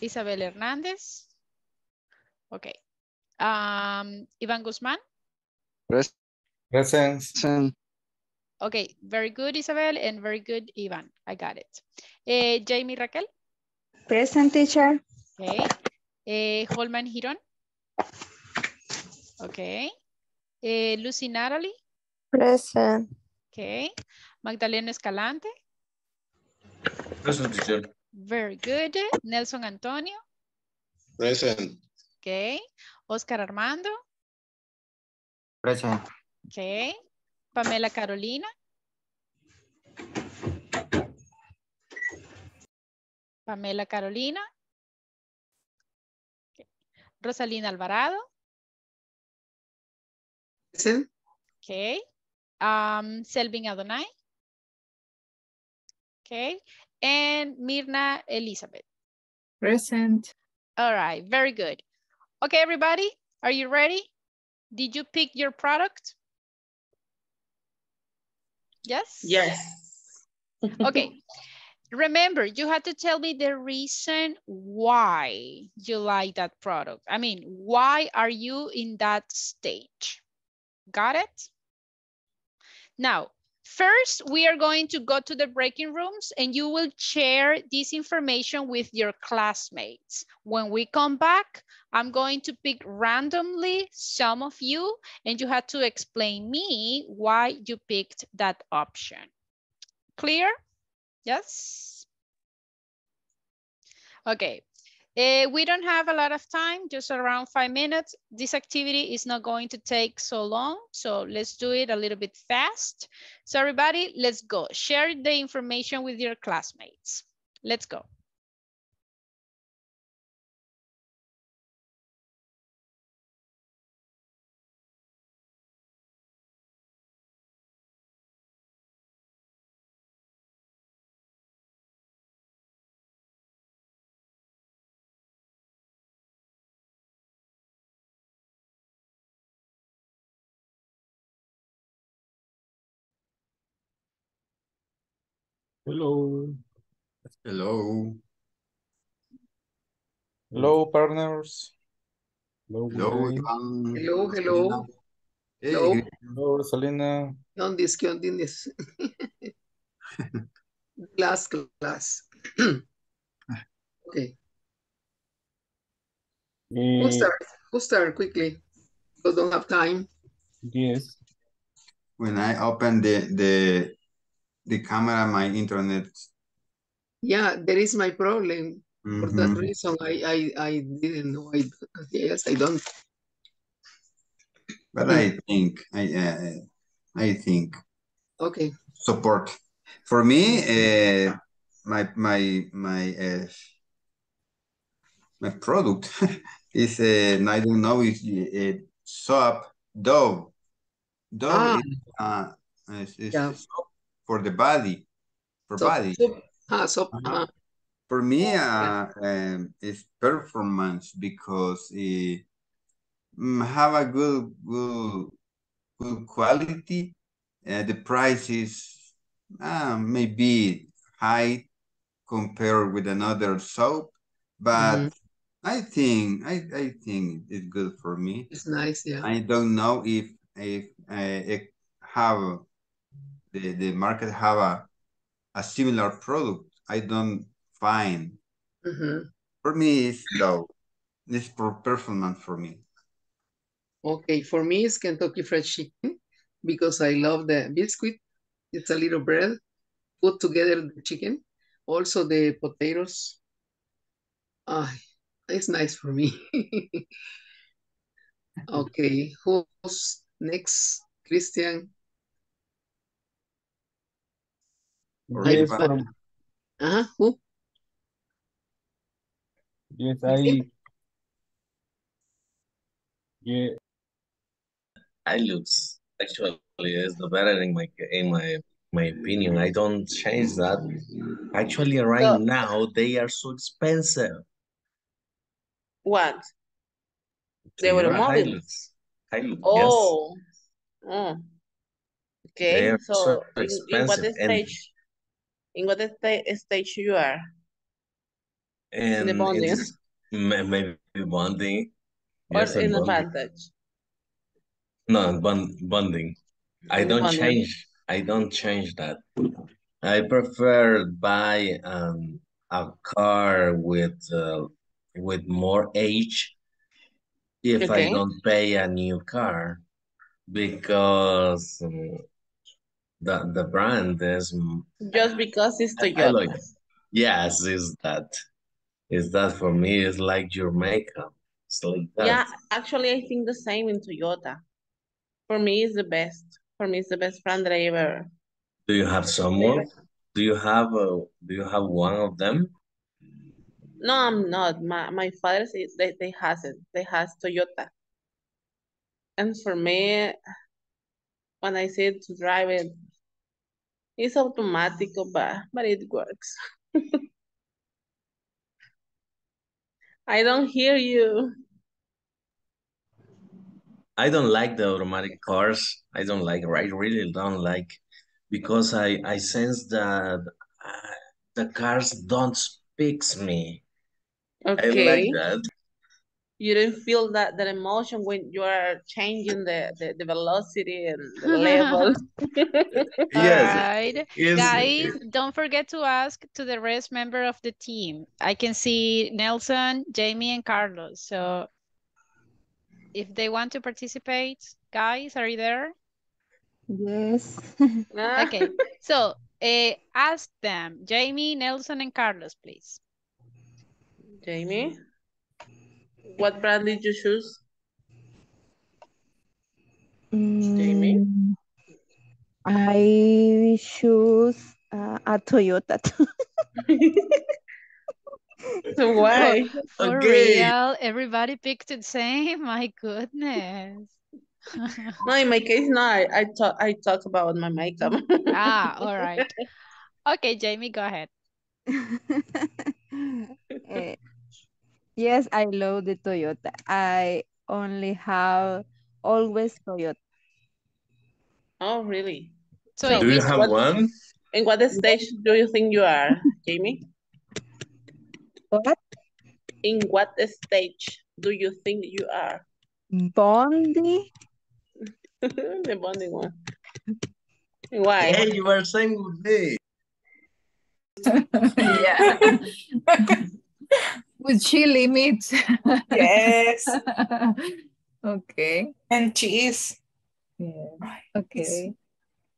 Isabel Hernández. Okay. Um, Iván Guzmán. Present. Present. Okay, very good, Isabel, and very good, Ivan. I got it. Eh, Jamie Raquel. Present teacher. Okay. Eh, Holman Girón. Okay. Eh, Lucy Natalie. Present. Okay. Magdalena Escalante. Present teacher. Very good. Nelson Antonio. Present. Okay. Oscar Armando. Present. Okay. Pamela Carolina. Pamela Carolina. Okay. Rosalina Alvarado. Present. Okay. Um, Selvin Adonai. Okay. And Mirna Elizabeth. Present. All right, very good. Okay, everybody, are you ready? Did you pick your product? Yes? Yes. *laughs* Okay. Remember, you had to tell me the reason why you like that product. I mean, why are you in that stage? Got it? Now, first, we are going to go to the breaking rooms and you will share this information with your classmates. When we come back, I'm going to pick randomly some of you and you have to explain me why you picked that option. Clear? Yes? Okay. Eh, we don't have a lot of time, just around five minutes. This activity is not going to take so long, so let's do it a little bit fast. So everybody, let's go. Share the information with your classmates. Let's go. Hello. Hello. Hello, partners. Hello. Hello, Gray. Iván. Hello, hello. Hey, Hello. Hello, Rosalina. ¿Qué onda? ¿Qué onda? Last *laughs* class. okay. Who Eh, start? Who start quickly? Because don't have time. yes. When I open the the the camera, my internet. Yeah, there is my problem. For that Mhm. reason, I I I didn't know. I yes, I don't. But I think I uh, I think Okay. support for me. Uh, my my my uh, my product *laughs* is uh, I don't know if uh, soap dough. Dove Ah. is, uh, is, is Yeah. soap for the body for So, body. so, ah, so, ah, For me, uh, um, it's performance because it mm, have a good, good, good quality. Uh, the price is uh, maybe high compared with another soap, but Mhm. I think I, I think it's good for me. it's nice. Yeah. I don't know if if uh, it have the the market have a a similar product. I don't find. Mhm. For me, it's low. It's for performance for me. Okay, for me it's Kentucky Fried Chicken because I love the biscuit. It's a little bread, put together the chicken, also the potatoes. Ah, it's nice for me. *laughs* Okay, who's next? Christian? Or Yes, Iván. for, Uh-huh, who? yes, I. Yeah, I lose. Actually, is the better in my in my my opinion. I don't change that. Actually, right So- now they are so expensive. What? They were automobile? Hilux. Hilux, Oh. Oh. They Okay, are so so in, in what expensive and- stage? In what sta- stage you are? yes. In the bonding. maybe bonding. Or Yes, in bonding. advantage? No, bond, bonding. I don't bonding. change. I don't change that. I prefer buy um, a car with uh, with more age if I don't pay a new car because um, the the brand is Just because it's Toyota. like. Yes, is that is that for me? It's like your makeup. It's like that. Yeah, actually, I think the same in Toyota. For me, it's the best. For me, it's the best brand that I ever. Do you have someone? Do you have a, do you have one of them? No, I'm not. My my father says they they has it. They has Toyota. And for me, when I say to drive it, it's automatic, but but it works. I don't hear you. I don't like the automatic cars. I don't like. I really don't like because I I sense that uh, the cars don't speaks me. I like Okay. that. You don't feel that that emotion when you are changing the the, the velocity and the level. *laughs* Yes, Alright. yes. Guys, don't forget to ask to the rest member of the team. I can see Nelson, Jamie, and Carlos. So if they want to participate, guys, are you there? Yes. Ah, Okay. So uh, ask them, Jamie, Nelson, and Carlos, please. Jamie, what brand did you choose? Jamie? Mm, I choose uh, a Toyota. *laughs* So why? For Okay. real, everybody picked the same. *laughs* My goodness. *laughs* No, in my case, no. I I talk I talk about my makeup. ah, all right. Okay, Jamie, go ahead. Eh, yes, I love the Toyota. I only have always Toyota. Oh, really? So, So, Do you have what- one? In what stage do you think you are, Jamie? What? In what stage do you think you are? Bondi? *laughs* the bonding one. Why? Hey, you were saying good *laughs* day. yeah. *laughs* With chili meat. Yes. *laughs* okay. And cheese. Yeah. It's Okay.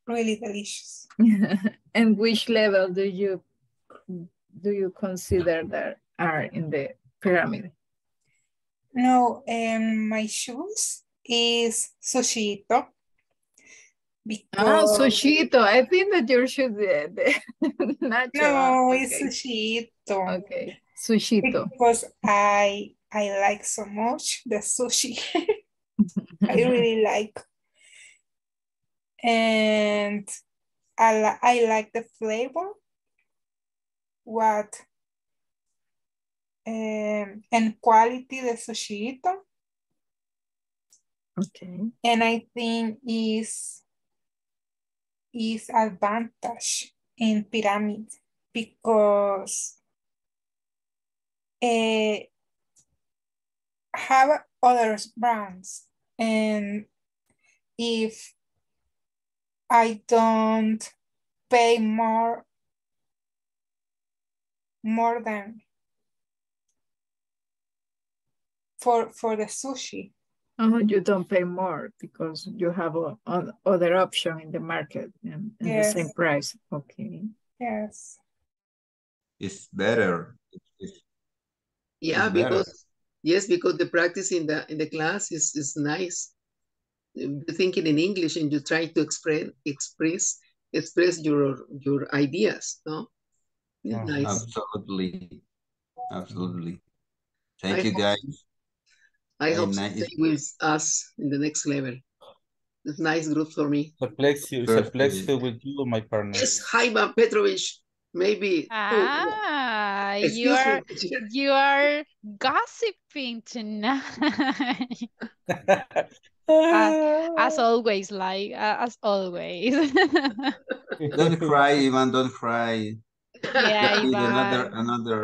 really delicious. *laughs* and which level do you do you consider that are in the pyramid? No, um, my shoes is sushito. Ah, Because sushito. I think that the, the *laughs* nacho. no, one. it's Okay. sushito. Okay. Sushito. Because I I like so much the sushi. *laughs* I really like. And I, li- I like the flavor. What um, and quality the sushito. Okay. And I think is is advantage in pyramid because uh, have other brands and if I don't pay more more than for for the sushi. Oh, you don't pay more because you have a, a- other option in the market and, and the same price. Okay. Yes. It's better. It's, Yeah, It's better. because yes, because the practice in the in the class is is nice. You thinking in English and you try to express express express your your ideas, no? It's Mhm. nice. absolutely, absolutely. I Thank you, hope- guys. I Very hope to nice. stay with us in the next level. It's nice group for me. It's a pleasure, it's a pleasure with you, my partner. Yes, Jaime Petrovich, maybe. oh, Ah, you are me, *laughs* you are gossiping tonight. *laughs* Uh, as always, like uh, as always. *laughs* Don't cry, Ivan. Don't cry. yeah, See you another, another.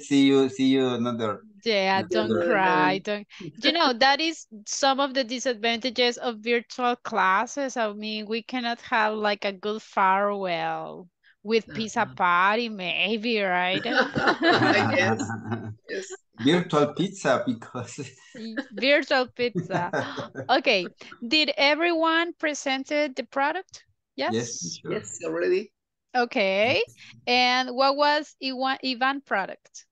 see you, see you another. Yeah, don't another- cry. Don't you know that is some of the disadvantages of virtual classes. I mean, we cannot have like a good farewell with pizza party, maybe, right? *laughs* yes, yes. Virtual pizza because. Virtual pizza. *laughs* Okay, did everyone presented the product? Yes, Yes. sure. Yes, already. Okay, and what was Ivan, Ivan product?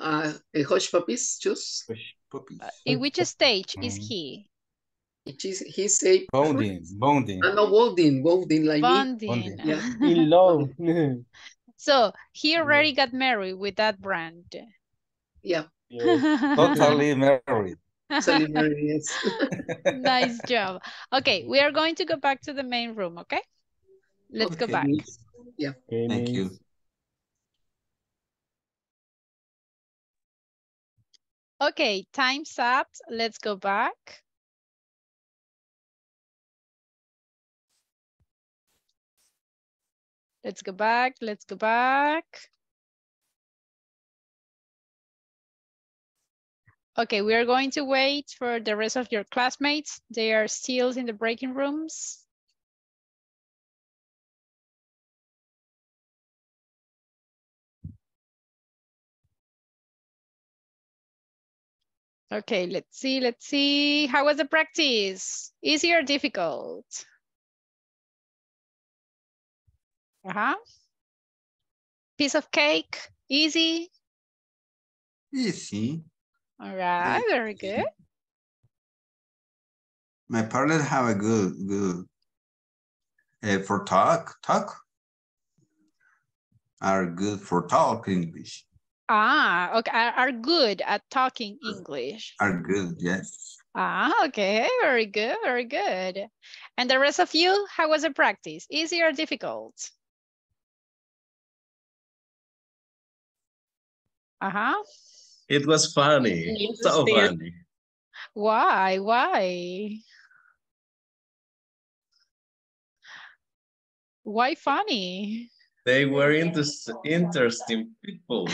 Uh, a hush puppies juice. Push puppies. In which stage is Mm. he? It is, he's a Bonding, bonding, uh, no, bonding, bonding like me. Bonding. bonding. Yeah. *laughs* In love. *laughs* So he already got married with that brand. Yeah, Yes. *laughs* Totally married. celebrity, yes. Nice job. Okay, we are going to go back to the main room, okay? Let's go back. Yeah. Okay, Thank miss. you. Okay, time's up. Let's go back. Let's go back. Let's go back. Okay, we are going to wait for the rest of your classmates. They are still in the breaking rooms. Okay, let's see, let's see. How was the practice? Easy or difficult? Uh-huh. Piece of cake, easy. Easy. All right, very good. My partner have a good, good. Uh, for talk, talk. Are good for talk English. Ah, okay, are, are good at talking English. Are good, yes. Ah, okay, very good, very good. And the rest of you, how was the practice? Easy or difficult? Uh-huh. It was funny. So funny. Why? Why? Why funny? They were inter interesting people.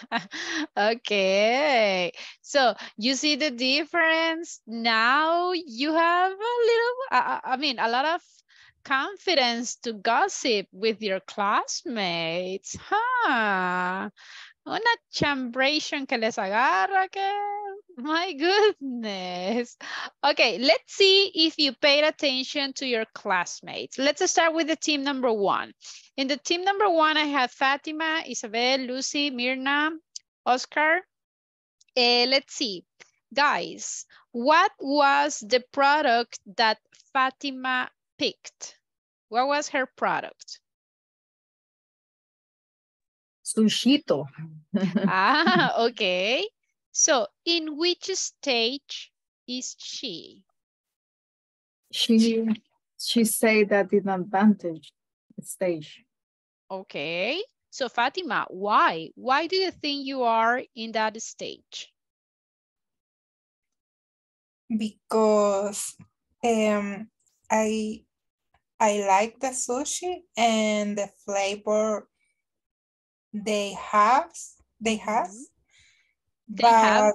*laughs* okay, so you see the difference. Now you have a little, I, I mean, a lot of confidence to gossip with your classmates. Huh? Una chambration que les agarra que, my goodness. Okay, let's see if you paid attention to your classmates. Let's start with the team number one. In the team number one, I have Fatima, Isabel, Lucy, Mirna, Oscar. Eh, let's see. Guys, what was the product that Fatima picked? What was her product? Sushito. ah, *laughs* okay. So in which stage is she? She she say that in advantage stage. Okay. So Fatima, why? Why do you think you are in that stage? Because um, I I like the sushi and the flavor they have they have They but have?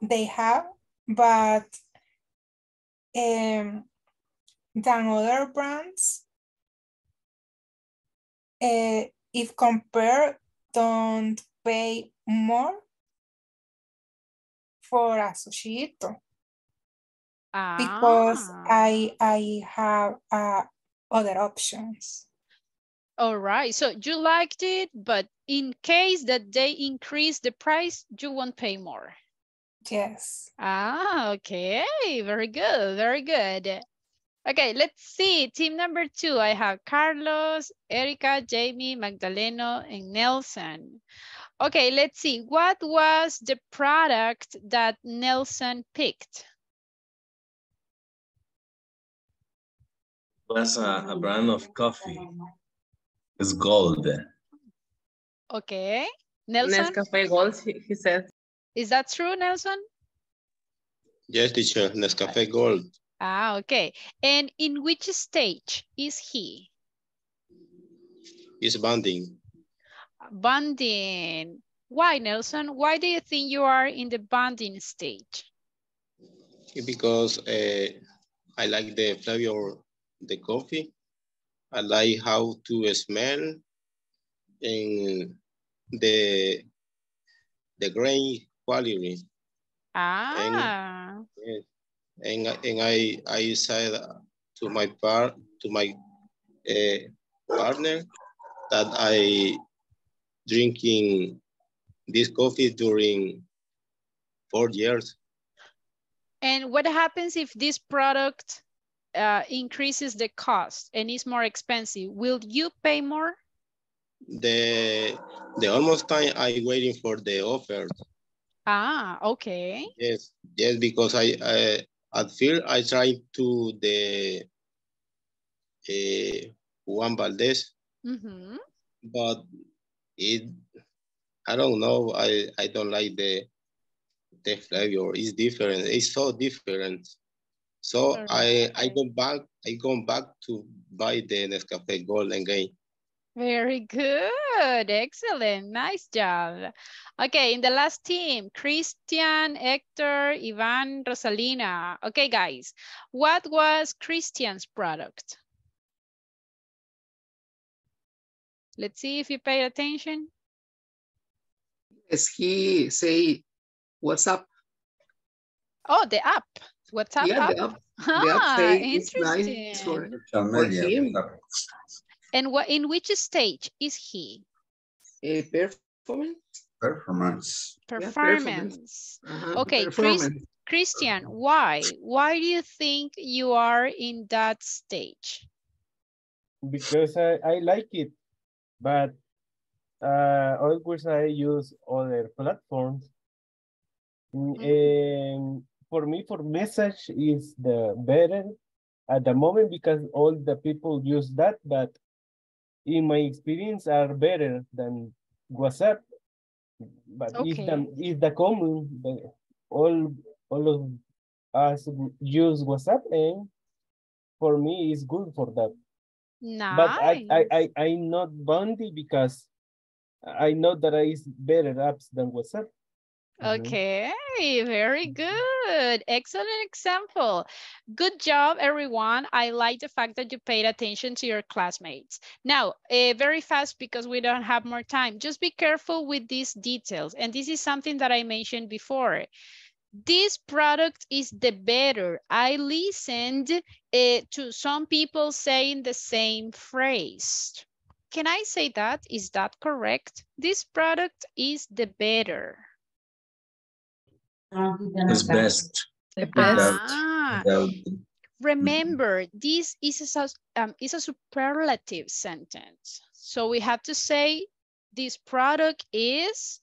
they have but um than other brands uh, if compare don't pay more for a sushito because Ah. I I have uh, other options. All right. So you liked it, but in case that they increase the price, you won't pay more. Yes. Ah, okay. Very good. Very good. Okay, let's see. Team number two, I have Carlos, Erica, Jamie, Magdaleno, and Nelson. Okay, let's see. What was the product that Nelson picked? was a, a brand of coffee. It's gold. Okay. Nelson, Nescafe Gold, he, he said. is that true, Nelson? Yes, teacher, Nescafe Gold Ah, okay. And in which stage is he? is bonding Bonding. Why, Nelson? Why do you think you are in the bonding stage? because uh, I like the flavor of the coffee. I like how to smell and the the grain quality. Ah, Yes. And, I- and I I said to my par to my uh, partner that I drinking this coffee during four years. and what happens if this product uh, increases the cost and is more expensive? Will you pay more? The the almost time I waiting for the offer. Ah, okay. Yes, yes, because I, I at first I tried to the uh, Juan Valdez, Mhm. but it I don't know. I I don't like the the flavor. It's different. It's so different. So I I go back. I go back to buy the Nescafe Gold again. Very good. Excellent. Nice job. Okay, in the last team, Christian, Hector, Ivan, Rosalina. Okay, guys, what was Christian's product? Let's see if you paid attention. Yes, he say, WhatsApp? Oh, the app. WhatsApp? Yeah, the app. The app Ah, say it's nice for, interesting. for him. And what in which stage is he? A performance. Performance. Yeah, Performance. Uh-huh, Okay, Chris. Christian, why? Why do you think you are in that stage? because I, I like it, but uh, always I use other platforms. Mm, And for me, for message is the better at the moment because all the people use that, but in my experience are better than WhatsApp. But if the Okay. if the common, the, all all of us use WhatsApp, and for me it's good for that. Nice. But I, I, I, I'm not Bondi because I know that I use better apps than WhatsApp. Okay, very good. Excellent example. Good job, everyone. I like the fact that you paid attention to your classmates. Now, uh, very fast because we don't have more time. Just be careful with these details. And this is something that I mentioned before. This product is the better. I listened uh, to some people saying the same phrase. Can I say that? Is that correct? This product is the better. It's best. The Without- Ah, without- remember, this is a, um, is a superlative sentence. So we have to say this product is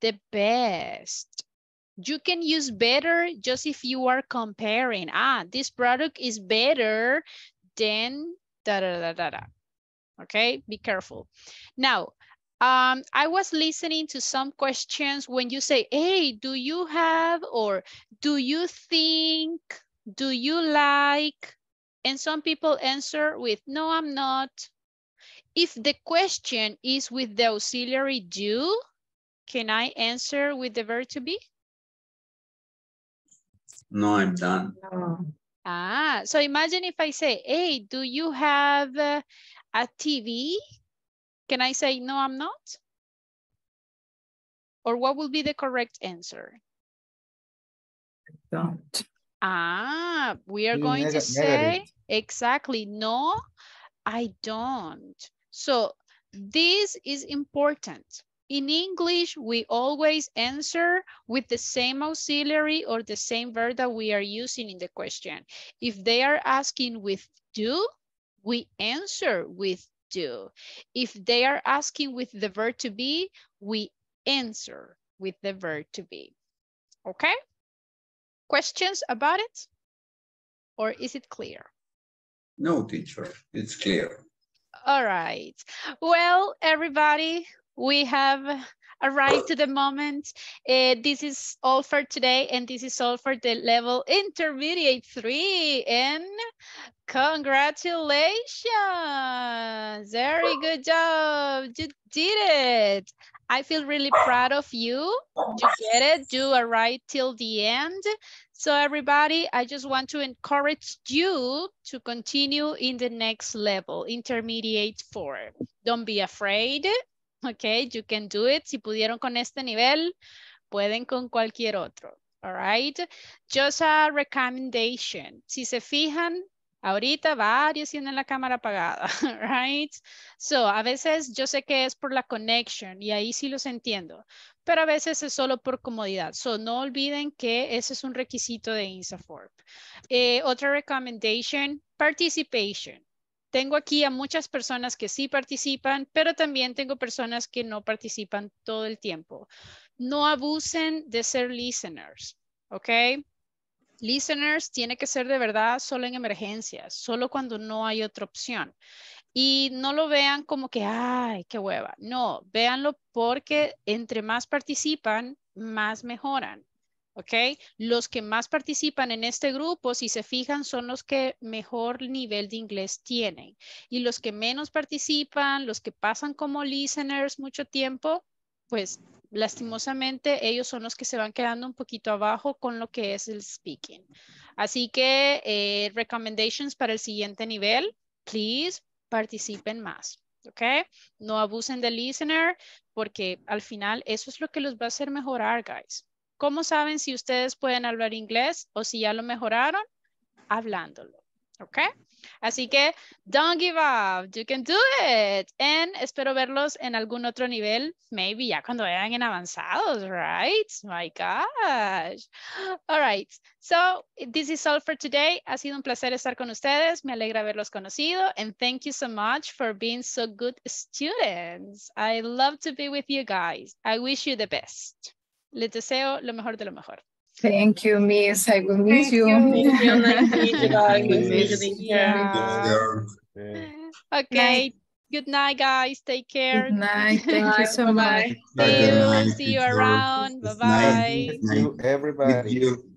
the best. You can use better just if you are comparing. Ah, this product is better than da da da da da. Okay, be careful. Now, um, I was listening to some questions when you say, hey, do you have or do you think, do you like? And some people answer with, no, I'm not. If the question is with the auxiliary do, can I answer with the verb to be? No, I'm done. Ah, so imagine if I say, hey, do you have a TV? Can I say, no, I'm not? Or what will be the correct answer? Don't. Ah, we are Mm, going to say, exactly, no, I don't. So this is important. In English, we always answer with the same auxiliary or the same verb that we are using in the question. If they are asking with do, we answer with do. If they are asking with the verb to be, we answer with the verb to be. Okay? Questions about it? Or is it clear? No, teacher, it's clear. All right. Well, everybody, we have arrived to the moment. Uh, this is all for today, and this is all for the level intermediate three. And congratulations! Very good job. You did it. I feel really proud of you. You get it. You arrived till the end. So everybody, I just want to encourage you to continue in the next level, intermediate four. Don't be afraid. Okay, you can do it. Si pudieron con este nivel, pueden con cualquier otro. All right. Just a recommendation. Si se fijan, ahorita varios tienen la cámara apagada, *laughs* right? So, a veces yo sé que es por la connection y ahí sí los entiendo, pero a veces es solo por comodidad. So, no olviden que ese es un requisito de INSAFORP. Eh, otra recommendation, participation. Tengo aquí a muchas personas que sí participan, pero también tengo personas que no participan todo el tiempo. No abusen de ser listeners, ¿ok? Listeners tiene que ser de verdad solo en emergencias, solo cuando no hay otra opción. Y no lo vean como que, ay, qué hueva. No, véanlo porque entre más participan, más mejoran. ¿Ok? Los que más participan en este grupo, si se fijan, son los que mejor nivel de inglés tienen. Y los que menos participan, los que pasan como listeners mucho tiempo, pues lastimosamente ellos son los que se van quedando un poquito abajo con lo que es el speaking. Así que eh, recommendations para el siguiente nivel, please participen más. ¿ok? No abusen del listener porque al final eso es lo que los va a hacer mejorar, guys. ¿Cómo saben si ustedes pueden hablar inglés o si ya lo mejoraron? Hablándolo, ¿ok? Así que, don't give up, you can do it. And espero verlos en algún otro nivel, maybe ya cuando vayan en avanzados, right? My gosh. All right, so this is all for today. Ha sido un placer estar con ustedes. Me alegra haberlos conocido. And thank you so much for being so good students. I love to be with you guys. I wish you the best. Les deseo lo mejor de lo mejor. Thank you, Miss. I will miss Thank you. you. *laughs* Thank you. Nice to meet you guys. Miss Nice to meet you. Yeah. Okay. Good night, guys. Take care. Good night. Thank you Bye. so Bye-bye. much. See Good you. night, See you teacher. around. Bye It's nice bye. with You, everybody. you.